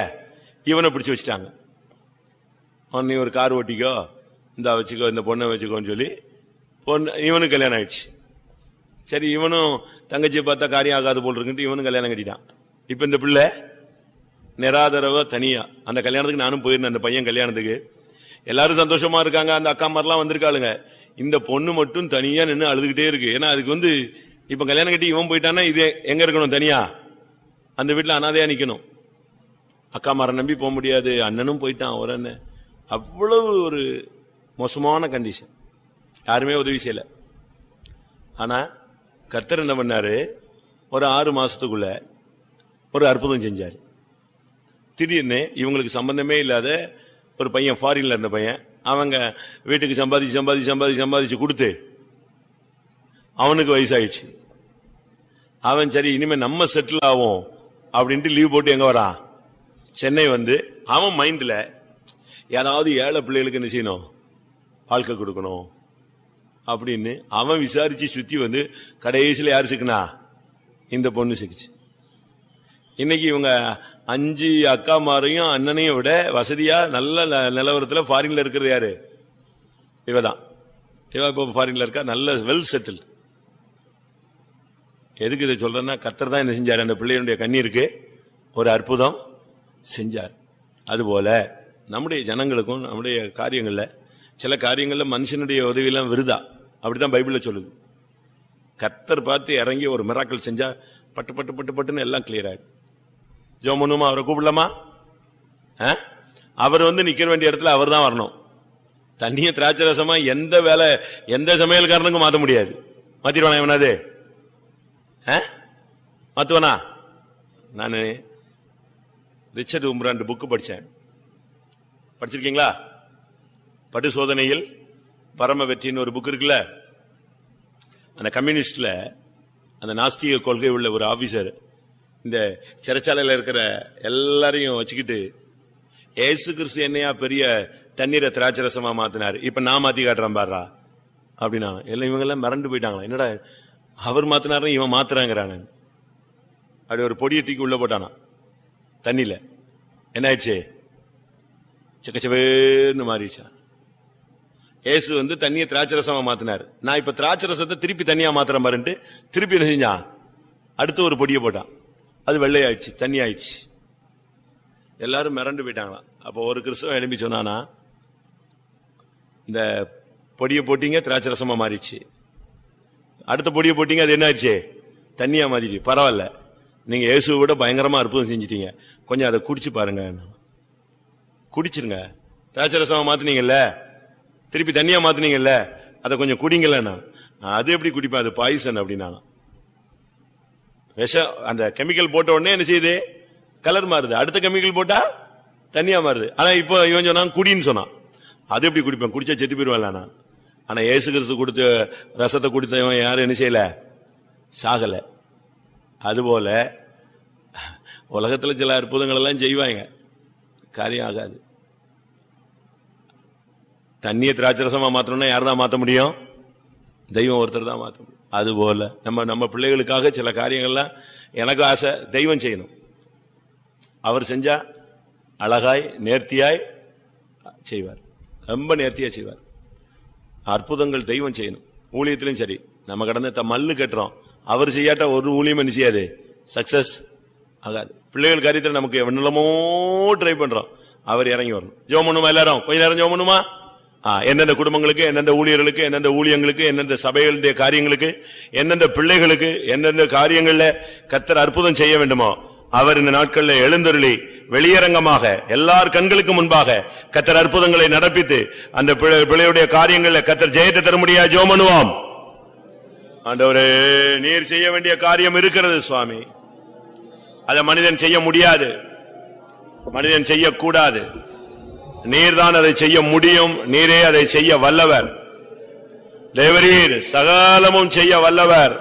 இவனை பிடிச்சி வச்சுட்டாங்க. அவன் நீ ஒரு கார் ஓட்டிக்கோ இந்த வச்சுக்கோ இந்த பொண்ணை வச்சுக்கோன்னு சொல்லி பொண்ணு இவனுக்கு கல்யாணம் ஆயிடுச்சு. சரி இவனும் தங்கச்சியை பார்த்தா காரியம் ஆகாது போல் இருக்குன்ட்டு இவனும் கல்யாணம் கட்டிட்டான். இப்ப இந்த பிள்ளை நிராதரவா தனியா. அந்த கல்யாணத்துக்கு நானும் போயிருந்தேன் அந்த பையன் கல்யாணத்துக்கு. எல்லாரும் சந்தோஷமா இருக்காங்க அந்த அக்கா மாதிரிலாம் வந்திருக்காளுங்க. இந்த பொண்ணு மட்டும் தனியா நின்று அழுதுகிட்டே இருக்கு. ஏன்னா அதுக்கு வந்து இப்ப கல்யாணம் கட்டி இவன் போயிட்டான்னா இது எங்க இருக்கணும் தனியா? அந்த வீட்டுல அனாதையா நிக்கணும். அக்கா மரம் நம்பி போக முடியாது அண்ணனும் போயிட்டான் ஒரு அண்ணன். அவ்வளவு ஒரு மோசமான கண்டிஷன் யாருமே உதவி செய்யல. ஆனா கர்த்தர் என்ன பண்ணாரு? ஒரு ஆறு மாசத்துக்குள்ள ஒரு அற்புதம் செஞ்சார். திடீர்னு இவங்களுக்கு சம்பந்தமே இல்லாத ஒரு பையன் ஃபாரின்ல இருந்த பையன் அவங்க வீட்டுக்கு சம்பாதிச்சு சம்பாதிச்சு சம்பாதிச்சு சம்பாதிச்சு கொடுத்து அவனுக்கு வயசாயிடுச்சு. அவன் சரி இனிமே நம்ம செட்டில் ஆகும் அப்படின்ட்டு லீவ் போட்டு எங்க வரான் சென்னை வந்து அவன் மைண்ட்ல யாராவது ஏழை பிள்ளைகளுக்கு என்ன செய்யணும்? வாழ்க்கை கொடுக்கணும். அப்படின்னு அவன் விசாரிச்சு சுத்தி வந்து கடைசியில் யார் சிக்கனா? இந்த பொண்ணு சிக்கிச்சு. இன்னைக்கு இவங்க அஞ்சு அக்காமாரையும் அண்ணனையும் விட வசதியா நல்ல ந- ஃபாரின்ல இருக்கிறது யாரு? இவதான். இவ இப்போ ஃபாரின்ல இருக்கா? நல்ல வெல் செட்டில் எதுக்கு இதை சொல்றேன்னா கத்தர் தான் என்ன செஞ்சார்? அந்த பிள்ளையினுடைய கண்ணீருக்கு ஒரு அற்புதம் செஞ்சார். அதுபோல நம்முடைய ஜனங்களுக்கும் நம்முடைய காரியங்களில் சில காரியங்களில் மனுஷனுடைய உதவியெல்லாம் விருதா? அப்படிதான் பைபிள்ல சொல்லுது. கத்தர் பார்த்து இறங்கி ஒரு மிராக்கள் செஞ்சா பட்டு பட்டு பட்டு பட்டுன்னு எல்லாம் கிளியர் ஆயிடும். ஜோமனுமா அவரை கூப்பிடலாமா? ஆ? அவர் வந்து நிற்க வேண்டிய இடத்துல அவர் தான் வரணும். தண்ணிய திராட்சை ரசமா எந்த வேலை எந்த சமையல்காரனுக்கும் மாத்த முடியாது. மாத்திடுவானா எவனாது ஆ? நான் ரிச்சர்ட் உம்ரான் புக்கு படிச்சேன். படிச்சிருக்கீங்களா? படுசோதனையில் பரம வெற்றின்னு ஒரு புக் இருக்குல்ல? அந்த கம்யூனிஸ்ட்ல அந்த நாஸ்திக கொள்கை உள்ள ஒரு ஆபீசர் இந்த சிறைச்சாலையில் இருக்கிற எல்லாரையும் வச்சுக்கிட்டு ஏசு கிறிஸ்து என்னையா பெரிய தண்ணீரை திராட்சை மாத்தினார். இப்ப நான் மாத்தி காட்டுறேன் பாடுறா அப்படின்னா எல்லாம் இவங்க எல்லாம் மிரண்டு போயிட்டாங்களா? என்னடா அவர் மாத்தினாரு இவன் மாத்துறாங்கிறானு. அப்படி ஒரு பொடியை தூக்கி உள்ள போட்டானா தண்ணியில. என்ன ஆயிடுச்சு சக்கச்சவேர்னு மாறிடுச்சான் ஏசு வந்து தண்ணியை திராட்சை ரசமா மாத்தினாரு. நான் இப்ப திராட்சை ரசத்தை திருப்பி தண்ணியா மாற்றுறேன் பாருன்ட்டு திருப்பி என்ன செஞ்சான்? அடுத்து ஒரு பொடியை போட்டான். அது வெள்ளையாயிடுச்சு தண்ணி ஆயிடுச்சு எல்லாரும் மிரண்டு போயிட்டாங்களாம் அப்போ ஒரு கிறிஸ்தவன் எழுப்பி சொன்னானா இந்த பொடியை போட்டீங்க திராட்சரசமா மாறிடுச்சு. அடுத்த பொடியை போட்டீங்க அது என்ன ஆயிடுச்சு தண்ணியா மாறிடுச்சு. பரவாயில்ல. நீங்க இயேசுவை விட பயங்கரமா அற்புதம் செஞ்சிட்டீங்க. கொஞ்சம் அதை குடிச்சு பாருங்க. குடிச்சிருங்க. திராட்சை ரசமா திருப்பி தண்ணியா மாத்தினீங்கல்ல அதை கொஞ்சம் குடிங்களேன்னா அது எப்படி குடிப்பேன்? அது பாய்சன் அப்படின்னா விஷம் அந்த கெமிக்கல் போட்ட உடனே என்ன செய்யுது? கலர் மாறுது. அடுத்த கெமிக்கல் போட்டா தண்ணியா மாறுது. ஆனா இப்போ இவன் சொன்னான் குடின்னு சொன்னான். அது எப்படி குடிப்பேன்? குடிச்சா செத்து போயிருவேன்ல ஆனா இயேசு கிறிஸ்து கொடுத்த ரசத்தை கொடுத்தவன் யாரும் என்ன செய்யல? சாகல. அதுபோல உலகத்துல சில அற்புதங்கள் எல்லாம் செய்வாங்க. காரியம் ஆகாது. தண்ணியை திராட்சரசமா மாத்தணும்னா யார் தான் மாத்த முடியும்? தெய்வம் ஒருத்தர் தான் மாத்த முடியும். அதுபோல நம்ம நம்ம பிள்ளைகளுக்காக சில காரியங்கள்லாம் எனக்கு ஆசை தெய்வம் செய்யணும். அவர் செஞ்சா அழகாய் நேர்த்தியாய் செய்வார். ரொம்ப நேர்த்தியாக செய்வார். அற்புதங்கள் தெய்வம் செய்யணும். ஊழியத்திலும் சரி நம்ம கடந்த த- மல்லு கட்டுறோம். அவர் செய்யாட்டா ஒரு ஊழியம் என்ன செய்யாது? சக்சஸ் ஆகாது. பிள்ளைகள் காரியத்தில் நமக்கு நிலமோ ட்ரை பண்றோம். அவர் இறங்கி வரணும். ஜோம் பண்ணுமா எல்லாரும்? கொஞ்ச நேரம் ஜோம் பண்ணுமா? எந்தெந்த குடும்பங்களுக்கு எந்தெந்த ஊழியர்களுக்கு எந்தெந்த ஊழியங்களுக்கு எந்தெந்த சபைகளுடைய காரியங்களுக்கு எந்தெந்த பிள்ளைகளுக்கு எந்தெந்த காரியங்கள்ல கத்தர் அற்புதம் செய்ய வேண்டுமோ அவர் இந்த நாட்கள்ல எழுந்தருளி வெளியரங்கமாக எல்லார் கண்களுக்கு முன்பாக கத்தர் அற்புதங்களை நடப்பித்து அந்த பிள்ளையுடைய காரியங்கள்ல கத்தர் ஜெயத்தை தர முடியா ஜோ பண்ணுவோம் ஆண்டவரே நீர் செய்ய வேண்டிய காரியம் இருக்கிறது சுவாமி. அதை மனிதன் செய்ய முடியாது. மனிதன் செய்யக்கூடாது. நீர்தான் அதை செய்ய முடியும் நீரே அதை செய்ய வல்லவர். தேவரீர் சகலமும் செய்ய வல்லவர்.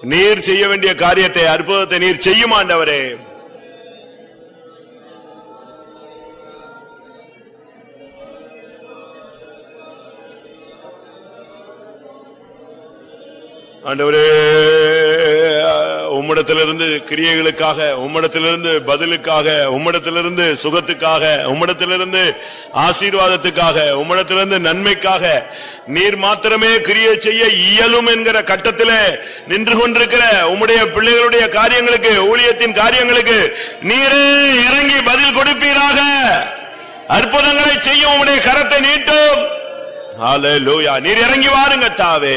நீர் செய்ய வேண்டிய காரியத்தை அற்புதத்தை நீர் செய்யும் ஆண்டவரே. ஆண்டவரே உம்மிடத்திலிருந்து கிரியைகளுக்காக உம்மிடத்திலிருந்து பதிலுக்காக உம்மிடத்திலிருந்து சுகத்துக்காக உம்மிடத்திலிருந்து ஆசீர்வாதத்துக்காக உம்மிடத்திலிருந்து நன்மைக்காக நீர் மாத்திரமே கிரியை செய்ய இயலும் என்கிற கட்டத்திலே நின்று கொண்டிருக்கிற உம்முடைய பிள்ளைகளுடைய காரியங்களுக்கு ஊழியத்தின் காரியங்களுக்கு நீரே இறங்கி பதில் கொடுப்பீராக. அற்புதங்களை செய்யும் உம்முடைய கரத்தை நீட்டும். நீர் இறங்கி வாருங்க தாவே.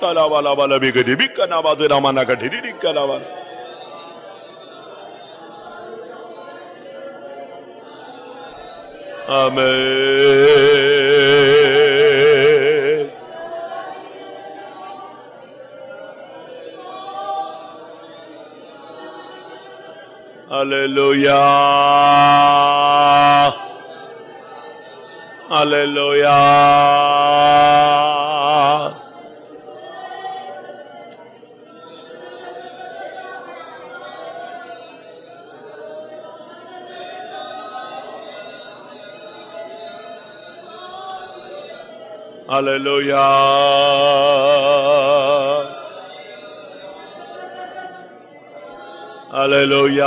کلا والا والا بھی گدی بھی کلا والا آمین Hallelujah. Hallelujah.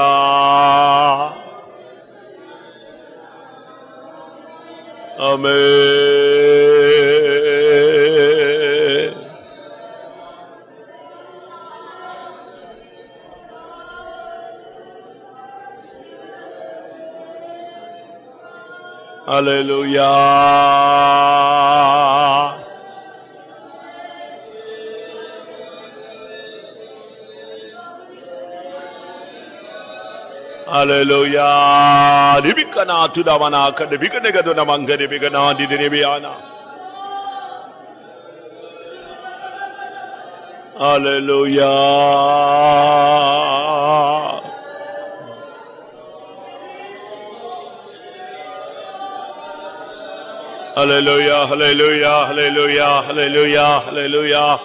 Amen. Hallelujah. Hallelujah. Libikana to the Manaka, the Bikanega to the Manga, the Bigana, the Debiana. Hallelujah. Hallelujah, hallelujah, hallelujah, hallelujah, hallelujah.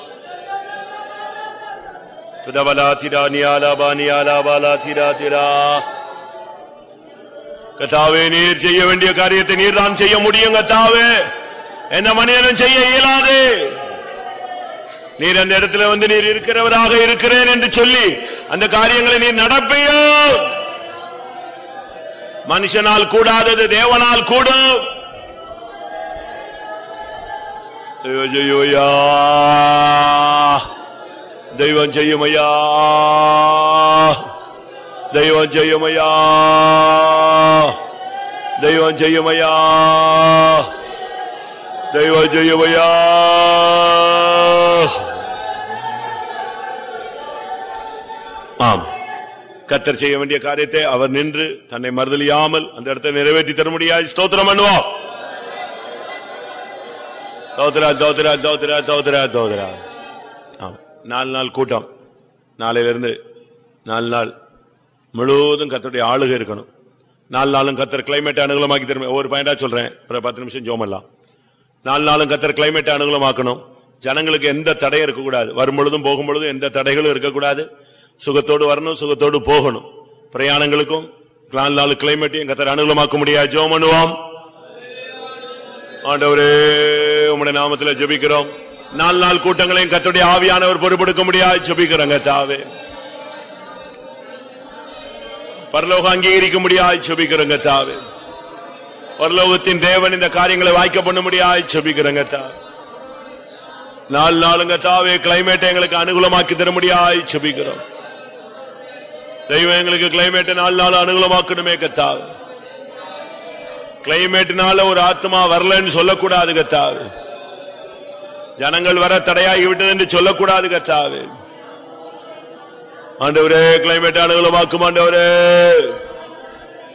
Tudabala tira niyala ba niyala bala tira tira. கத்தாவே நீர் செய்ய வேண்டிய காரியத்தை நீர் தான் செய்ய முடியும் கத்தாவே. என்ன மனிதனும் செய்ய இயலாது. நீர் அந்த இடத்துல வந்து நீர் இருக்கிறவராக இருக்கிறேன் என்று சொல்லி அந்த காரியங்களை நீர் நடப்பையோ. மனுஷனால் கூடாதது தேவனால் கூடும். தெய்வம் செய்யும் ஐயா. தெய்வம் செய்யுமையா தெய்வம் செய்யுமையா தெய்வம் செய்யுமையா ஆம் கத்தர் செய்ய வேண்டிய காரியத்தை அவர் நின்று தன்னை மறுதலியாமல் அந்த இடத்தை நிறைவேற்றி தர முடியாது ஸ்தோத்திரம் பண்ணுவோம் தௌத்ரா தௌத்ரா தௌத்ரா தௌத்ரா தௌத்ரா நாலு நாள் கூட்டம் நாளையிலிருந்து நாலு நாள் முழுவதும் கத்தருடைய ஆளுகை இருக்கணும். நாலு நாளும் கத்தர் கிளைமேட் அனுகூலமாக்கி தரும். ஒரு பாயிண்டா சொல்றேன். ஒரு பத்து நிமிஷம் ஜோமெல்லாம் நாலு நாளும் கத்தர் கிளைமேட் அனுகூலமாக்கணும். ஜனங்களுக்கு எந்த தடையும் இருக்கக்கூடாது. வரும்பொழுதும் போகும்பொழுதும் போகும் பொழுதும் எந்த தடைகளும் இருக்கக்கூடாது. சுகத்தோடு வரணும் சுகத்தோடு போகணும். பிரயாணங்களுக்கும் நாலு நாள் கிளைமேட்டையும் கத்தர் அனுகூலமாக்க முடியாது. ஜோம் பண்ணுவோம். ஆண்டவரே உம்முடைய நாமத்துல ஜெபிக்கிறோம். நாலு நாள் கூட்டங்களையும் கத்தோடைய ஆவியானவர் பொறுப்பெடுக்க முடியாது. ஜபிக்கிறோங்க தாவே. பரலோகம் அங்கீகரிக்க முடியாது ஜெபிக்கிறோங்க தாவே. பரலோகத்தின் தேவன் இந்த காரியங்களை வாய்க்க பண்ண முடியாது ஜெபிக்கிறோங்க தாவே. நாலு நாளுங்க தாவே கிளைமேட்டை எங்களுக்கு அனுகூலமாக்கி தர முடியாது ஜெபிக்கிறோம் தெய்வம் எங்களுக்கு கிளைமேட்டை நாலு நாள் அனுகூலமாக்கணுமே கத்தாவு கிளைமேட்னால ஒரு ஆத்மா வரலன்னு சொல்லக்கூடாது கத்தாவு ஜனங்கள் வர தடையாகி விட்டது என்று சொல்லக்கூடாது கத்தாவே ஆண்டவரே கிளைமேட் அனுகூலமாக்கும் ஆண்டவரே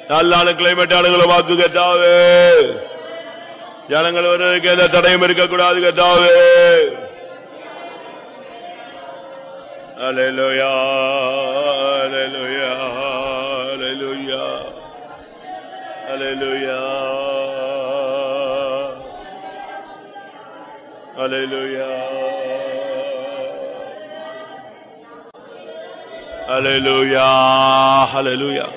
நல்லான நாள் கிளைமேட் அனுகூலமாக்கு கேட்டாவே ஜனங்கள் வருவதற்கு எந்த தடையும் இருக்கக்கூடாது கேட்டாவே அலையிலோயா அலையிலோயா அலையிலோயா Hallelujah. Hallelujah. Hallelujah. Hallelujah.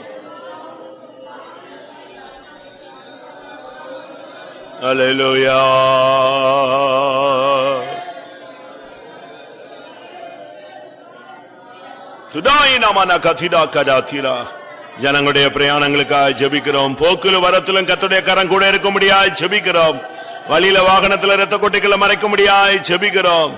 Hallelujah. துதாயி கதிடா கடாத்திரா ஜனங்களுடைய பிரயாணங்களுக்காக ஜெபிக்கிறோம் போக்குல வரத்திலும் கத்துடைய கரம் கூட இருக்க முடியாது ஜெபிக்கிறோம் வழியில வாகனத்துல ரத்த கொட்டைகளை மறைக்க முடியாது ஜெபிக்கிறோம்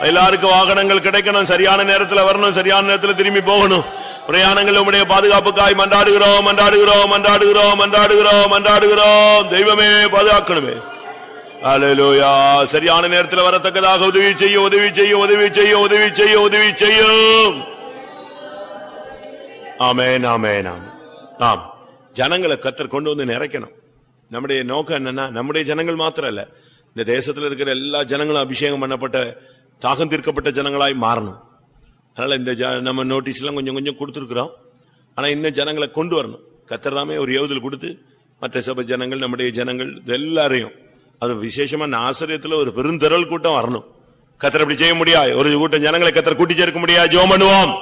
எல்லாருக்கும் வாகனங்கள் கிடைக்கணும். சரியான நேரத்துல வரணும். சரியான நேரத்துல திரும்பி போகணும். பிரயாணங்கள் உடைய பாதுகாப்புக்காய் மன்றாடுகிறோம் மன்றாடுகிறோம் மன்றாடுகிறோம் மன்றாடுகிறோம் மன்றாடுகிறோம். தெய்வமே பாதுகாக்கணுமே. அலலோயா சரியான நேரத்தில் வரத்தக்கதாக உதவி செய்யும் உதவி செய்யும் உதவி செய்யும் உதவி செய்யும் உதவி செய்யும். ஆமேன் ஆமேன் ஆம் ஆம். ஜனங்களை கத்தர் கொண்டு வந்து நிறைக்கணும். நம்முடைய நோக்கம் என்னன்னா நம்முடைய ஜனங்கள் மாத்திரம் இல்ல இந்த தேசத்துல இருக்கிற எல்லா ஜனங்களும் அபிஷேகம் பண்ணப்பட்ட தாகம் தீர்க்கப்பட்ட ஜனங்களாய் மாறணும். அதனால இந்த ஜ- நம்ம நோட்டீஸ் எல்லாம் கொஞ்சம் கொஞ்சம் கொடுத்துருக்குறோம். ஆனா இன்னும் ஜனங்களை கொண்டு வரணும். கத்தர்தாமே ஒரு ஏவுதல் கொடுத்து மற்ற சபை ஜனங்கள் நம்முடைய ஜனங்கள் இது எல்லாரையும் அது விசேஷமா ஆசிரியத்தில் ஒரு பெருந்திரள் கூட்டம் வரணும். கத்தர் அப்படி செய்ய முடியாது ஒரு கூட்டம் ஜனங்களை கத்தர் கூட்டி சேர்க்க முடியாது ஜோம் பண்ணுவோம்.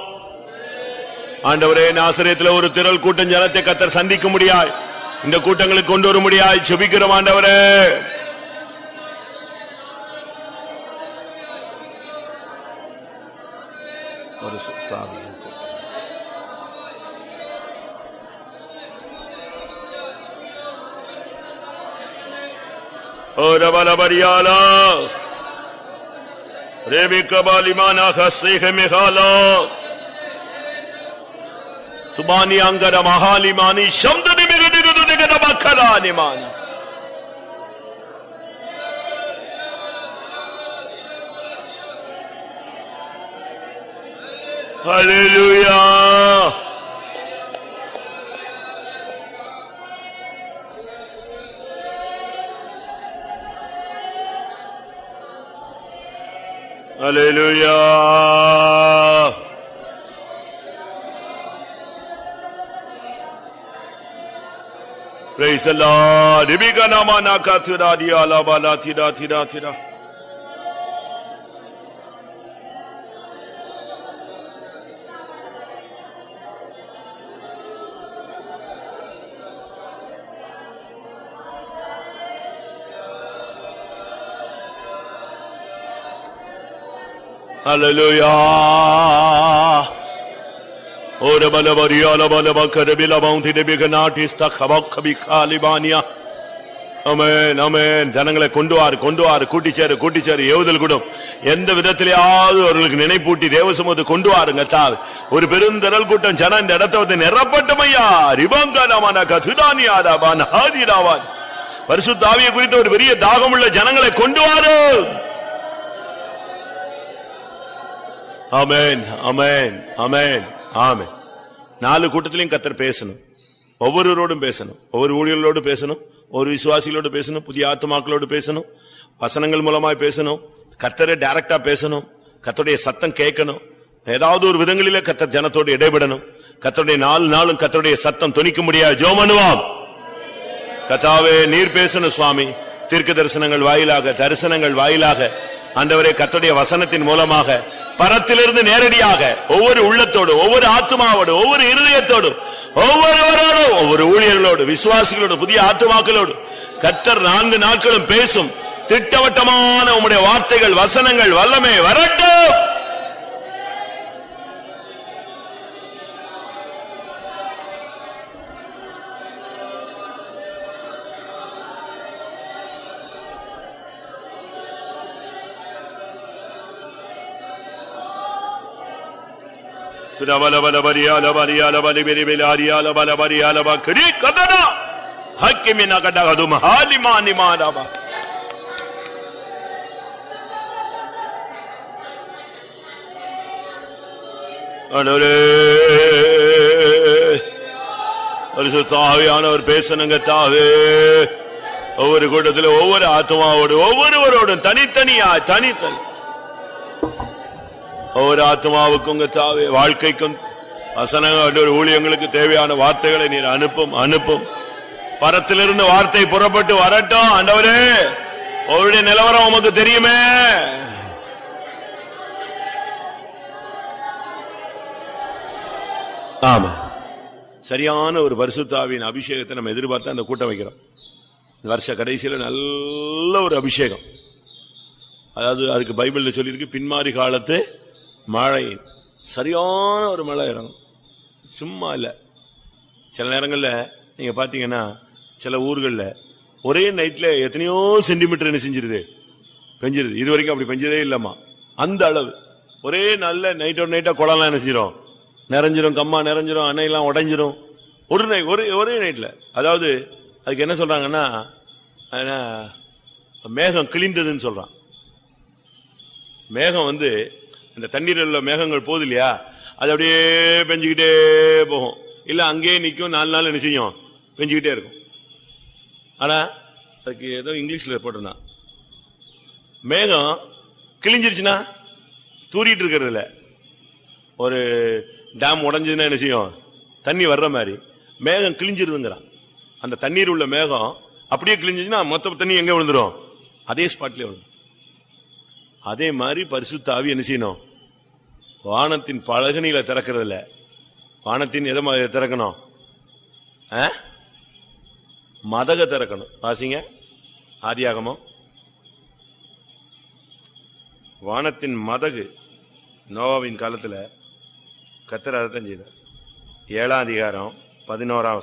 ஆண்டவரே ஆசிரியத்தில் ஒரு திரள் கூட்டம் ஜனத்தை கத்தர் சந்திக்க முடியாது இந்த கூட்டங்களுக்கு கொண்டு வர முடியாது செபிக்கிறோம் ஆண்டவரே. ربنا بریالا ربی کبالی مانا خسیخ مخالا تبانی انگر محالی مانی شمد نمی گدی گدو دیگر نبکرانی مانا Hallelujah. Hallelujah. Praise the Lord. Ibigana manaka tida dia la bala tida tida tida. Bakara bila bounty de biganatis ta khabak khabi khalibania. அமேன் அமேன் ஜனங்களை கொண்டு வாரு கொண்டு வாரு கூட்டிச்சேரு கூட்டிச்சேரு ஏவுதல் கூடும் எந்த விதத்திலேயாவது அவர்களுக்கு நினைப்பூட்டி தேவசமத்தை கொண்டு வாருங்க தார் ஒரு பெருந்தரல் கூட்டம் ஜன இந்த இடத்தை வந்து நிரப்பட்டமையா ரிபங்கானாமான கசுதானியாதாபான் ஹாதிராவான் பரிசு ஆவியை குறித்த ஒரு பெரிய தாகமுள்ள ஜனங்களை கொண்டு வாரு அமேன் அமேன் அமேன் ஆமேன். நாலு கூட்டத்திலையும் கத்தர் பேசணும். ஒவ்வொருவரோடும் பேசணும். ஒவ்வொரு ஊழியர்களோடு பேசணும். ஒரு விசுவாசிகளோடு பேசணும். புதிய ஆத்மாக்களோடு பேசணும். வசனங்கள் மூலமாய் பேசணும். கத்தரை டைரக்டா பேசணும். கத்தருடைய சத்தம் கேட்கணும். ஏதாவது ஒரு விதங்களிலே கத்தர் ஜனத்தோடு இடைபெடணும். கத்தருடைய நாலு நாளும் கத்தருடைய சத்தம் துணிக்க முடியாது ஜோமனுவாம் கத்தாவே நீர் பேசணும் சுவாமி. தீர்க்க தரிசனங்கள் வாயிலாக தரிசனங்கள் வாயிலாக. ஆண்டவரே கத்தருடைய வசனத்தின் மூலமாக பரத்திலிருந்து நேரடியாக ஒவ்வொரு உள்ளத்தோடு ஒவ்வொரு ஆத்மாவோடு ஒவ்வொரு இருதயத்தோடு ஒவ்வொருவரோடும் ஒவ்வொரு ஊழியர்களோடு விசுவாசிகளோடு புதிய ஆத்மாக்களோடு கத்தர் நான்கு நாட்களும் பேசும் திட்டவட்டமான உம்முடைய வார்த்தைகள் வசனங்கள் வல்லமே வரட்டும். ஹக்கிமினகடகதும் பேசணுங்க தாவே ஒவ்வொரு கூட்டத்தில் ஒவ்வொரு ஆத்மாவோடு ஒவ்வொருவரோடும் தனித்தனியா தனித்தனி ஒவ்வொரு ஆத்மாவுக்கும் உங்க தாவே வாழ்க்கைக்கும் வசனங்கள் ஒரு ஊழியங்களுக்கு தேவையான வார்த்தைகளை நீர் அனுப்பும் அனுப்பும். பரத்திலிருந்து வார்த்தை புறப்பட்டு வரட்டும் அண்டவரே அவருடைய நிலவரம் உமக்கு தெரியுமே. ஆமா. சரியான ஒரு பரிசுத்தாவின் அபிஷேகத்தை நம்ம எதிர்பார்த்து அந்த கூட்டம் வைக்கிறோம். வருஷ கடைசியில நல்ல ஒரு அபிஷேகம். அதாவது அதுக்கு பைபிள்ல சொல்லியிருக்கு பின்மாறி காலத்து மழை. சரியான ஒரு மழை இறங்கும். சும்மா இல்லை. சில நேரங்களில் நீங்க பார்த்தீங்கன்னா சில ஊர்களில் ஒரே நைட்ல எத்தனையோ சென்டிமீட்டர் என்ன செஞ்சிருது. பெஞ்சிருது. இது வரைக்கும் அப்படி பெஞ்சதே இல்லம்மா. அந்த அளவு. ஒரே நல்ல நைட்டோட நைட்டா குளம்லாம் என்ன செஞ்சிரும்? நிறைஞ்சிரும் கம்மா நிறைஞ்சிரும் அணையெல்லாம் உடைஞ்சிரும். ஒரு நை ஒரே ஒரே நைட்ல அதாவது அதுக்கு என்ன சொல்றாங்கன்னா மேகம் கிழிந்ததுன்னு சொல்றான். மேகம் வந்து இந்த தண்ணீர் உள்ள மேகங்கள் போகுது இல்லையா அது அப்படியே பெஞ்சுக்கிட்டே போகும். இல்லை அங்கேயே நிற்கும் நாலு நாள் என்ன செய்யும்? பெஞ்சுக்கிட்டே இருக்கும். ஆனா அதுக்கு ஏதோ இங்கிலீஷ்ல போட்டிருந்தான். மேகம் கிழிஞ்சிருச்சுன்னா தூரிட்டு இருக்கிறது ஒரு டேம் உடஞ்சதுன்னா என்ன செய்யும்? தண்ணி வர்ற மாதிரி. மேகம் கிழிஞ்சிருதுங்கிறான். அந்த தண்ணீர் உள்ள மேகம் அப்படியே கிழிஞ்சிச்சுன்னா மொத்த தண்ணி எங்க விழுந்துரும்? அதே ஸ்பாட்லயே விழுந்துடும் அதே மாதிரி பரிசுத்தாவி என்ன செய்யணும்? வானத்தின் பழகனியில திறக்கிறது இல்ல வானத்தின் எதை மாதிரி திறக்கணும்? ஆ? மதக திறக்கணும். வாசிங்க. ஆதியாகமம். வானத்தின் மதகு நோவாவின் காலத்தில் கத்தர் அதைத்தான் செய்தார். ஏழாம் அதிகாரம் பதினோராம்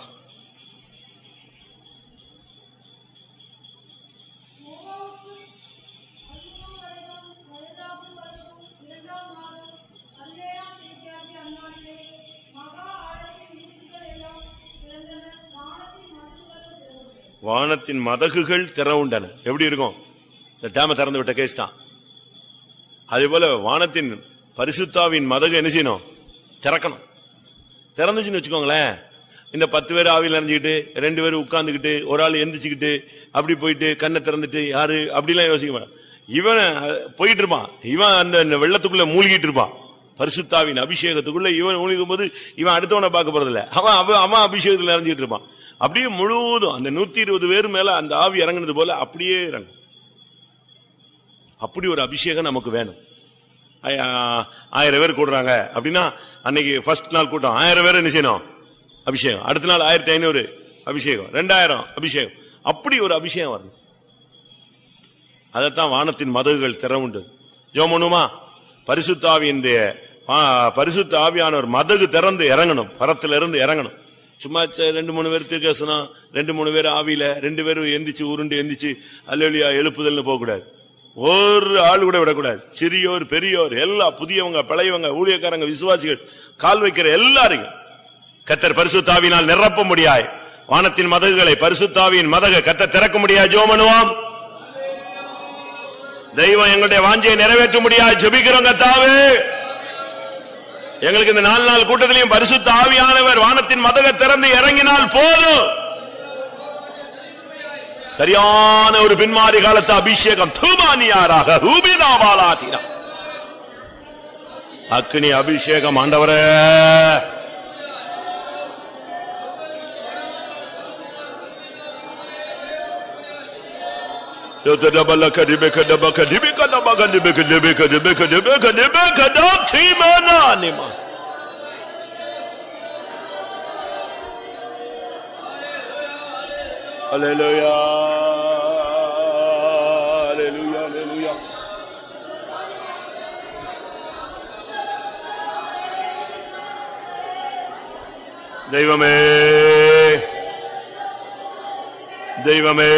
வானத்தின் மதகுகள் திறவுண்டன. எப்படி இருக்கும்? இந்த டேம திறந்து விட்ட கேஸ் தான். அதே போல வானத்தின் பரிசுத்தாவின் மதகு என்ன செய்யணும்? திறக்கணும். திறந்துச்சுன்னு வச்சுக்கோங்களேன். இந்த பத்து பேர் ஆவியில் நிறைஞ்சுக்கிட்டு ரெண்டு பேரும் உட்காந்துக்கிட்டு ஒரு ஆள் எந்திரிச்சுக்கிட்டு அப்படி போயிட்டு கண்ணை திறந்துட்டு யாரு? அப்படிலாம் யோசிக்க மாட்டான். இவன் போயிட்டு இருப்பான். இவன் அந்த அந்த வெள்ளத்துக்குள்ள மூழ்கிட்டு இருப்பான். பரிசுத்தாவின் அபிஷேகத்துக்குள்ள இவன் மூழ்கும் போது இவன் அடுத்தவனை பார்க்க போறதில்ல. அவன் அவன் அவன் அபிஷேகத்தில் நிறைஞ்சிட்டு இருப்பான். அப்படியே முழுவதும் அந்த நூத்தி இருபது பேர் மேல அந்த ஆவி இறங்குனது போல அப்படியே இறங்கும். அப்படி ஒரு அபிஷேகம் நமக்கு வேணும். ஆயிரம் பேர் கூடுறாங்க அப்படின்னா அன்னைக்கு ஃபர்ஸ்ட் நாள் கூட்டம். ஆயிரம் பேர் என்ன செய்யணும்? அபிஷேகம். அடுத்த நாள் ஆயிரத்தி ஐநூறு அபிஷேகம். ரெண்டாயிரம் அபிஷேகம். அப்படி ஒரு அபிஷேகம் வரணும். அதைத்தான் வானத்தின் மதகுகள் திறவுண்டு. ஜோமனுமா பரிசுத்தாவியினுடைய பரிசுத்த ஆவியானவர் மதகு திறந்து இறங்கணும். பரத்துல இருந்து இறங்கணும். சும்மா ரெண்டு மூணு பேர் தீர்க்கசனம் ரெண்டு மூணு பேர் ஆவியில ரெண்டு பேரும் எந்திரிச்சு உருண்டு எந்திரிச்சு அல்லலியா எழுப்புதல்னு போகக்கூடாது. ஒரு ஆள் கூட விடக்கூடாது. சிறியோர் பெரியோர் எல்லா புதியவங்க பழையவங்க ஊழியக்காரங்க விசுவாசிகள் கால் வைக்கிற எல்லாரையும் கத்தர் பரிசுத்தாவினால் நிரப்ப முடியாய் வானத்தின் மதகுகளை பரிசுத்தாவியின் மதக கத்த திறக்க முடியாது ஜோமனுவாம். தெய்வம் எங்களுடைய வாஞ்சியை நிறைவேற்ற முடியாது ஜபிக்கிறோங்க தாவே எங்களுக்கு இந்த நாலு நாள் கூட்டத்திலையும் பரிசுத்த ஆவியானவர் வானத்தின் மதக திறந்து இறங்கினால் போதும் சரியான ஒரு பின்மாறி காலத்து அபிஷேகம். தூபானியாராக அக்னி அபிஷேகம் ஆண்டவரே. Hallelujah. Hallelujah. Hallelujah. ദൈവമേ ദൈവമേ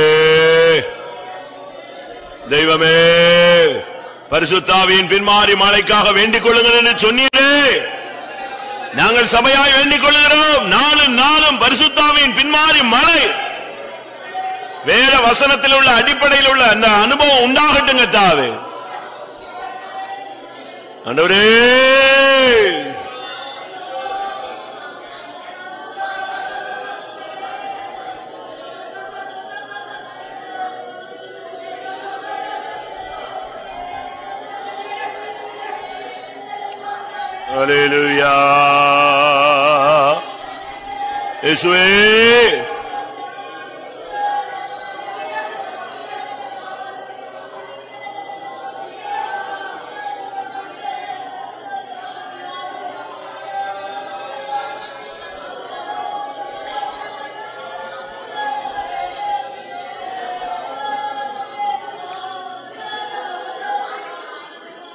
தெய்வமே பரிசுத்தாவியின் பின்மாறி மழைக்காக வேண்டிக் கொள்ளுங்கள் என்று சொன்னீரே. நாங்கள் சபையாய் வேண்டிக் கொள்கிறோம் நாளும் நாளும் பரிசுத்தாவியின் பின்மாறி மழை வேற வசனத்தில் உள்ள அடிப்படையில் உள்ள அந்த அனுபவம் உண்டாகட்டுங்க தாவே. ஆண்டவரே Hallelujah. இயேசுவே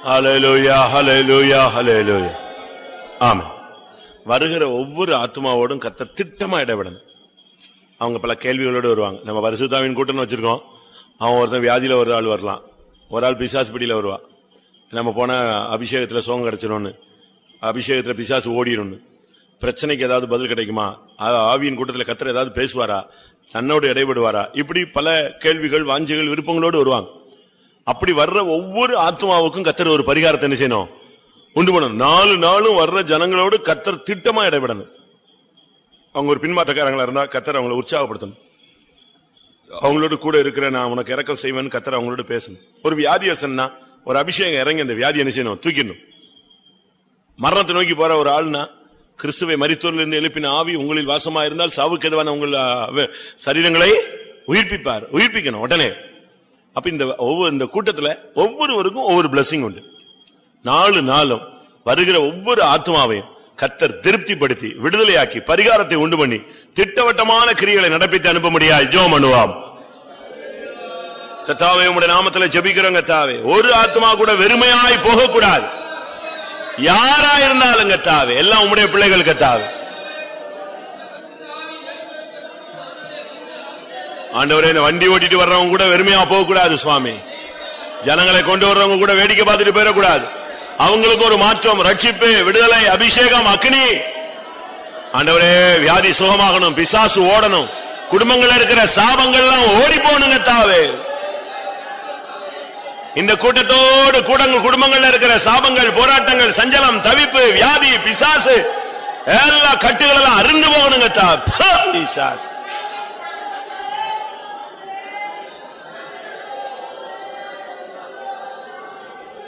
ஹalleluya ஹalleluya ஹalleluya ஆமாம் வருகிற ஒவ்வொரு ஆத்மாவோடும் கத்த திட்டமா இடைவிடணும் அவங்க பல கேள்விகளோடு வருவாங்க. நம்ம பரிசுத்தாவின் கூட்டம்னு வச்சிருக்கோம். அவன் ஒருத்தன் வியாதியில ஒரு ஆள் வரலாம். ஒரு ஆள் பிசாசுபடியில வருவான் நம்ம போனா அபிஷேகத்துல சோகம் கிடைச்சிடும்னு அபிஷேகத்துல பிசாசு ஓடிடும்னு பிரச்சனைக்கு ஏதாவது பதில் கிடைக்குமா? ஆவியின் கூட்டத்தில் கத்திர ஏதாவது பேசுவாரா? தன்னோடு இடைபடுவாரா? இப்படி பல கேள்விகள் வாஞ்சைகள் விருப்பங்களோடு வருவாங்க. அப்படி வர்ற ஒவ்வொரு ஆத்மாவுக்கும் கத்திர ஒரு பரிகாரத்தை என்ன செய்யணும்? உண்டு பண்ணணும். நாலு நாளும் வர்ற ஜனங்களோடு கத்தர் திட்டமா இடைபெடணும். அவங்க ஒரு பின்மாற்றக்காரங்களா இருந்தா கத்தர் அவங்களை உற்சாகப்படுத்தணும். அவங்களோட கூட இருக்கிற நான் உனக்கு இறக்கம் செய்வேன்னு கத்தர் அவங்களோட பேசணும். ஒரு வியாதியசன்னா ஒரு அபிஷேகம் இறங்கி அந்த வியாதி என்ன செய்யணும்? தூக்கிடணும். மரணத்தை நோக்கி போற ஒரு ஆள்னா கிறிஸ்துவை மரித்தோரில் இருந்து எழுப்பின ஆவி உங்களில் வாசமா இருந்தால் சாவுக்கு எதுவான உங்கள் சரீரங்களை உயிர்ப்பிப்பார். உயிர்ப்பிக்கணும் உடனே. அப்ப இந்த ஒவ்வொரு இந்த கூட்டத்துல ஒவ்வொருவருக்கும் ஒவ்வொரு பிளஸிங் உண்டு. நாலு நாளும் வருகிற ஒவ்வொரு ஆத்மாவையும் கத்தர் திருப்திப்படுத்தி விடுதலையாக்கி பரிகாரத்தை உண்டு பண்ணி திட்டவட்டமான கிரியைகளை நடப்பித்து அனுப்ப முடியாது ஜோ மனுவாம் கத்தாவே உம்முடைய நாமத்துல ஜபிக்கிறோம் கத்தாவே. ஒரு ஆத்மா கூட வெறுமையாய் போகக்கூடாது. யாரா இருந்தாலும் கத்தாவே எல்லாம் உம்முடைய பிள்ளைகள் கத்தாவே. ஆண்டவரே வண்டி ஓட்டிட்டு வர்றவங்க கூட வெறுமையா போக கூடாது சுவாமி. ஜனங்களை கொண்டு வர்றவங்க கூட வேடிக்கை பார்த்துட்டு போயிடக்கூடாது. அவங்களுக்கு ஒரு மாற்றம். ரட்சிப்பு விடுதலை அபிஷேகம் அக்னி. ஆண்டவரே வியாதி சுகமாகணும் பிசாசு ஓடணும். குடும்பங்கள்ல இருக்கிற சாபங்கள்லாம் ஓடி போகணுங்க தாவே. இந்த கூட்டத்தோடு கூடங்கள் குடும்பங்கள்ல இருக்கிற சாபங்கள் போராட்டங்கள் சஞ்சலம் தவிப்பு வியாதி பிசாசு எல்லா கட்டுகள் எல்லாம் அருந்து போகணுங்க தா. பிசாசு.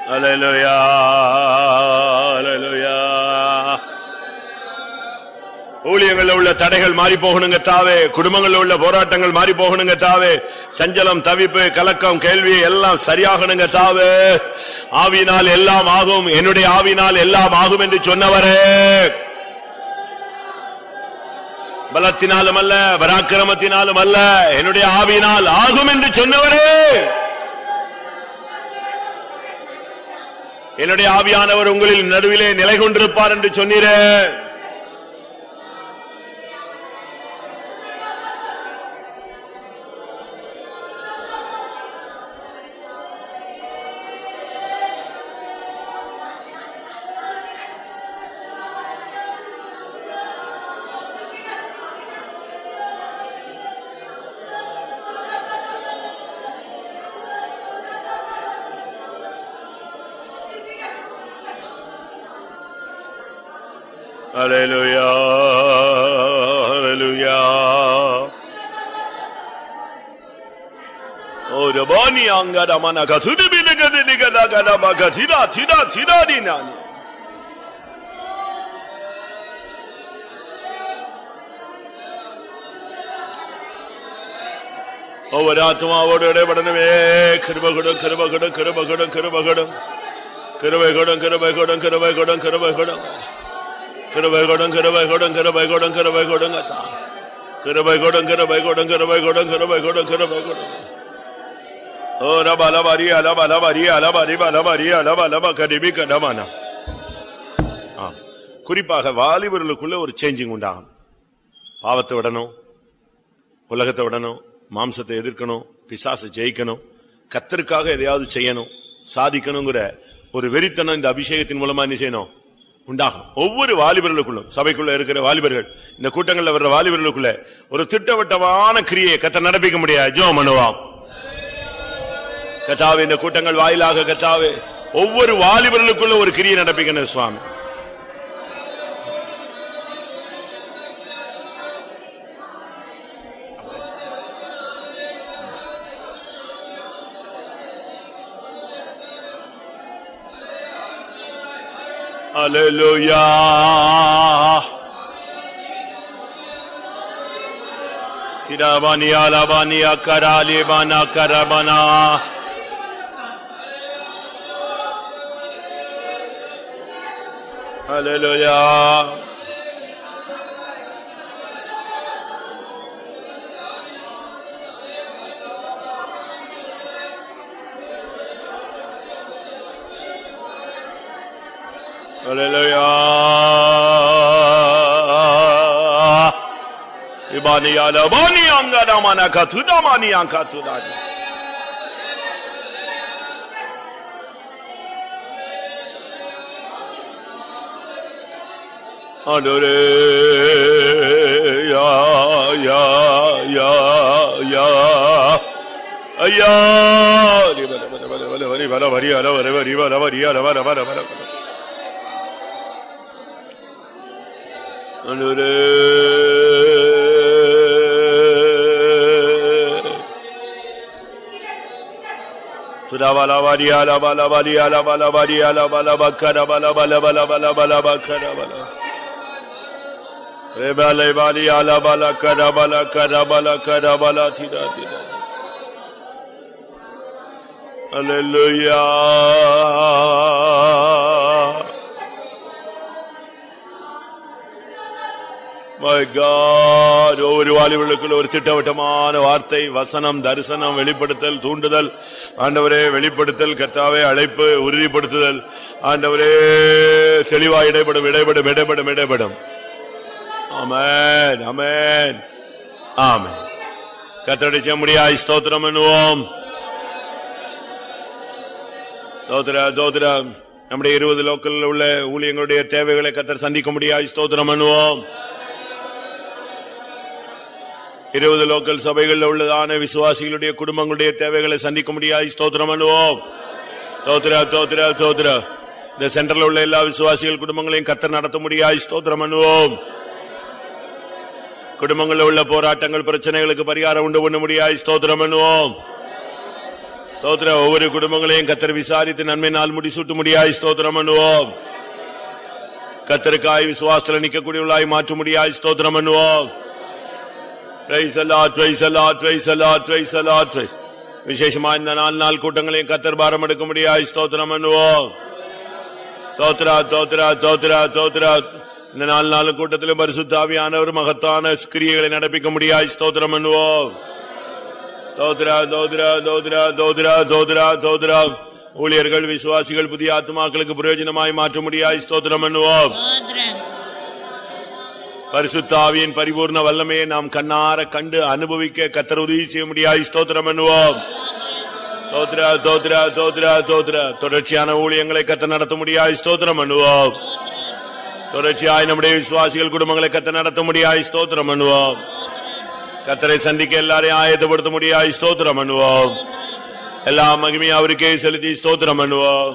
Hallelujah. Hallelujah. ஊழியங்கள்ல உள்ள தடைகள் மாறி போகணுங்க தாவே. குடும்பங்களில் உள்ள போராட்டங்கள் மாறி போகணுங்க தாவே. சஞ்சலம் தவிப்பு கலக்கம் கேள்வி எல்லாம் சரியாகணுங்க தாவே. ஆவினால் எல்லாம் ஆகும். என்னுடைய ஆவினால் எல்லாம் ஆகும் என்று சொன்னவரே. பலத்தினாலும் அல்ல பராக்கிரமத்தினாலும் அல்ல என்னுடைய ஆவினால் ஆகும் என்று சொன்னவரே. என்னுடைய ஆவியானவர் உங்களில் நடுவிலே நிலை கொண்டிருப்பார் என்று சொன்னீரே. Da ka da ba ka thida thida thida di na ni. ஒவ்வொரு ஆத்மாவோடு இடைபடனவே கிருபகுடம் கிருபகுடம் கிருபகுடம் கிருபகுடம் கிருபை கொடும் கிருபை கொடும் கிருபை கொடும் கிருபை கொடும் கிருபை கொடும் கிருபை கொடும் கிருபை குறிப்பாக வாலிபர்களுக்குள்ள ஒரு சேஞ்சிங் உண்டாகும். பாவத்தை விடணும் உலகத்தை விடணும் மாம்சத்தை எதிர்க்கணும் பிசாசை ஜெயிக்கணும் கத்தருக்காக எதையாவது செய்யணும் சாதிக்கணுங்கிற ஒரு வெறித்தனம் இந்த அபிஷேகத்தின் மூலமா என்ன செய்யணும்? உண்டாகும் ஒவ்வொரு வாலிபர்களுக்குள்ளும் சபைக்குள்ள இருக்கிற வாலிபர்கள் இந்த கூட்டங்களில் வர்ற வாலிபர்களுக்குள்ள ஒரு திட்டவட்டமான கிரியை கத்த நடப்பிக்க முடியாது. ஜோ மனுவாம் கச்சாவே இந்த கூட்டங்கள் வாயிலாக கச்சாவே ஒவ்வொரு வாலிபர்களுக்குள்ள ஒரு கிரியை நடப்பிக்கணும் சுவாமி. அலலுயா சிராபானியா லபானியா கராலிபானா கரபனா Hallelujah. Hallelujah. Ibani alabani angada mana katuda mani ankatuda. Hallelujah, yeah, yeah, yeah. Hallelujah. Rebele bali ala bala kara bala kara bala kara bala tira tira. Hallelujah. ஒவ்வொரு வாலிபர்களுக்குள்ள ஒரு திட்டவட்டமான வார்த்தை வசனம் தரிசனம் வெளிப்படுத்தல் தூண்டுதல் ஆண்டவரே வெளிப்படுத்தல் கத்தாவே அழைப்பு உறுதிப்படுத்துதல் ஆண்டவரே தெளிவா இடைப்படும் இடைபடும் இடைபடும் இடைபடும் அமேன் ஆமென் ஆமென் கத்தடிச்ச முடியா ஸ்தோத்திரம் பண்ணுவோம். தோத்திர தோத்திர. நம்முடைய இருபது லோக்கல்ல உள்ள ஊழியங்களுடைய தேவைகளை கத்தர் சந்திக்க முடியாது ஸ்தோத்திரம் பண்ணுவோம். இருபது லோக்கல் சபைகளில் உள்ளதான விசுவாசிகளுடைய குடும்பங்களுடைய தேவைகளை சந்திக்க முடியாது ஸ்தோத்திரம் பண்ணுவோம். தோத்திர தோத்திர தோத்திர. இந்த சென்டர்ல உள்ள எல்லா விசுவாசிகள் குடும்பங்களையும் கத்தர் நடத்த முடியாது ஸ்தோத்திரம் பண்ணுவோம். குடும்பங்களில் உள்ள போராட்டங்கள் பிரச்சனைகளுக்கு பரிகாரம் உண்டு பண்ண முடியாது ஸ்தோத்திரம் பண்ணுவோம். ஸ்தோத்திர ஒவ்வொரு குடும்பங்களையும் கத்தர் விசாரித்து நன்மை நாள் முடிசூட்ட முடியாது ஸ்தோத்திரம் பண்ணுவோம். கத்தருக்காய் விசுவாசத்தில் நிக்கக்கூடியவளாய் மாற்ற முடியாது ஸ்தோத்திரம் பண்ணுவோம். விசேஷமா இந்த நாலு நாள் கூட்டங்களையும் கத்தர் பாரம் எடுக்க முடியாது ஸ்தோத்திரம் பண்ணுவோம். தோத்ரா தோத்ரா தோத்ரா தோத்ரா இந்த நாலு நாலு கூட்டத்திலும் பரிசுத்தாவியானவர் மகத்தான கிரியைகளை நடப்பிக்க முடியாது ஸ்தோத்திரம் பண்ணுவோம். தோத்ரா தோத்ரா தோத்ரா தோத்ரா தோத்ரா தோத்ரா ஊழியர்கள் விசுவாசிகள் புதிய ஆத்மாக்களுக்கு பிரயோஜனமாய் மாற்ற முடியாது ஸ்தோத்திரம் பண்ணுவோம். பரிசுத்தாவியின் பரிபூர்ண வல்லமையை நாம் கண்ணார கண்டு அனுபவிக்க கத்தர் உதவி செய்ய முடியாது ஸ்தோத்திரம் பண்ணுவோம். தோத்ரா தோத்ரா தோத்ரா தோத்ரா தொடர்ச்சியான ஊழியங்களை கத்த நடத்த முடியாது ஸ்தோத்திரம் பண்ணுவோம். തുടർച്ചയായി നമ്മുടെ വിശ്വാസികൾ കുടുംബങ്ങളെ കത്ത് നടത്തുമുടിയായി സ്തോത്രം അണുവാം കത്തരെ സന്ധിക്ക് എല്ലാരെയും ആയത്തപ്പെടുത്തുമുടിയായി സ്തോത്രം അണുവാം എല്ലാ മഹിമയും അവർക്ക് ചെലുത്തി സ്തോത്രം അണുവാം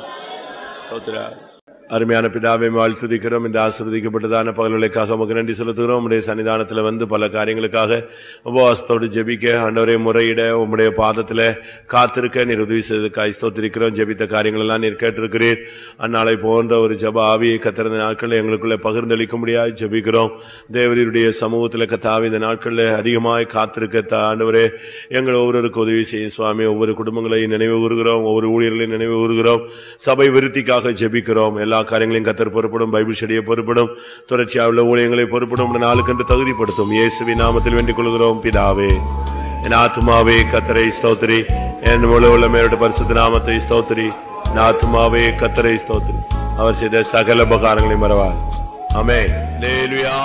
സ്തോത്രം அருமையான பிதாவை வாழ்த்துதிக்கிறோம் இந்த ஆசிர்வதிக்கப்பட்டதான பகல்களுக்காக உமக்கு நன்றி செலுத்துகிறோம். உடைய சன்னிதானத்தில் வந்து பல காரியங்களுக்காக உபவாசத்தோடு ஜெபிக்க ஆண்டவரை முறையிட உம்முடைய பாதத்தில் காத்திருக்க நீர் உதவி செய்ததுக்காய் ஸ்தோத்திருக்கிறோம். ஜெபித்த காரியங்களெல்லாம் நீர் கேட்டிருக்கிறீர். அந்நாளை போன்ற ஒரு ஜப ஆவியை கத்திறந்த நாட்களில் எங்களுக்குள்ளே பகிர்ந்தளிக்க முடியாது ஜெபிக்கிறோம். தேவரீருடைய சமூகத்தில் கத்தாவி இந்த நாட்களில் அதிகமாக காத்திருக்க ஆண்டவரே எங்கள் ஒவ்வொருவருக்கு உதவி செய்யும் சுவாமி. ஒவ்வொரு குடும்பங்களையும் நினைவு கூறுகிறோம். ஒவ்வொரு ஊழியர்களையும் நினைவு கூறுகிறோம். சபை விருத்திக்காக ஜெபிக்கிறோம். எல்லா எல்லா காரியங்களையும் கத்தர் பொறுப்படும் பைபிள் செடியை பொறுப்படும் தொடர்ச்சியாக உள்ள ஊழியங்களை பொறுப்படும் நாளுக்கென்று தகுதிப்படுத்தும். இயேசுவி நாமத்தில் வேண்டிக் கொள்கிறோம் பிதாவே. என் ஆத்மாவே கத்தரை ஸ்தோத்திரி. என் முழு உள்ள மேலோட பரிசுத்த நாமத்தை ஸ்தோத்திரி. என் ஆத்மாவே கத்தரை ஸ்தோத்திரி. அவர் செய்த சகல உபகாரங்களையும் மறவார் அமே லேலுயா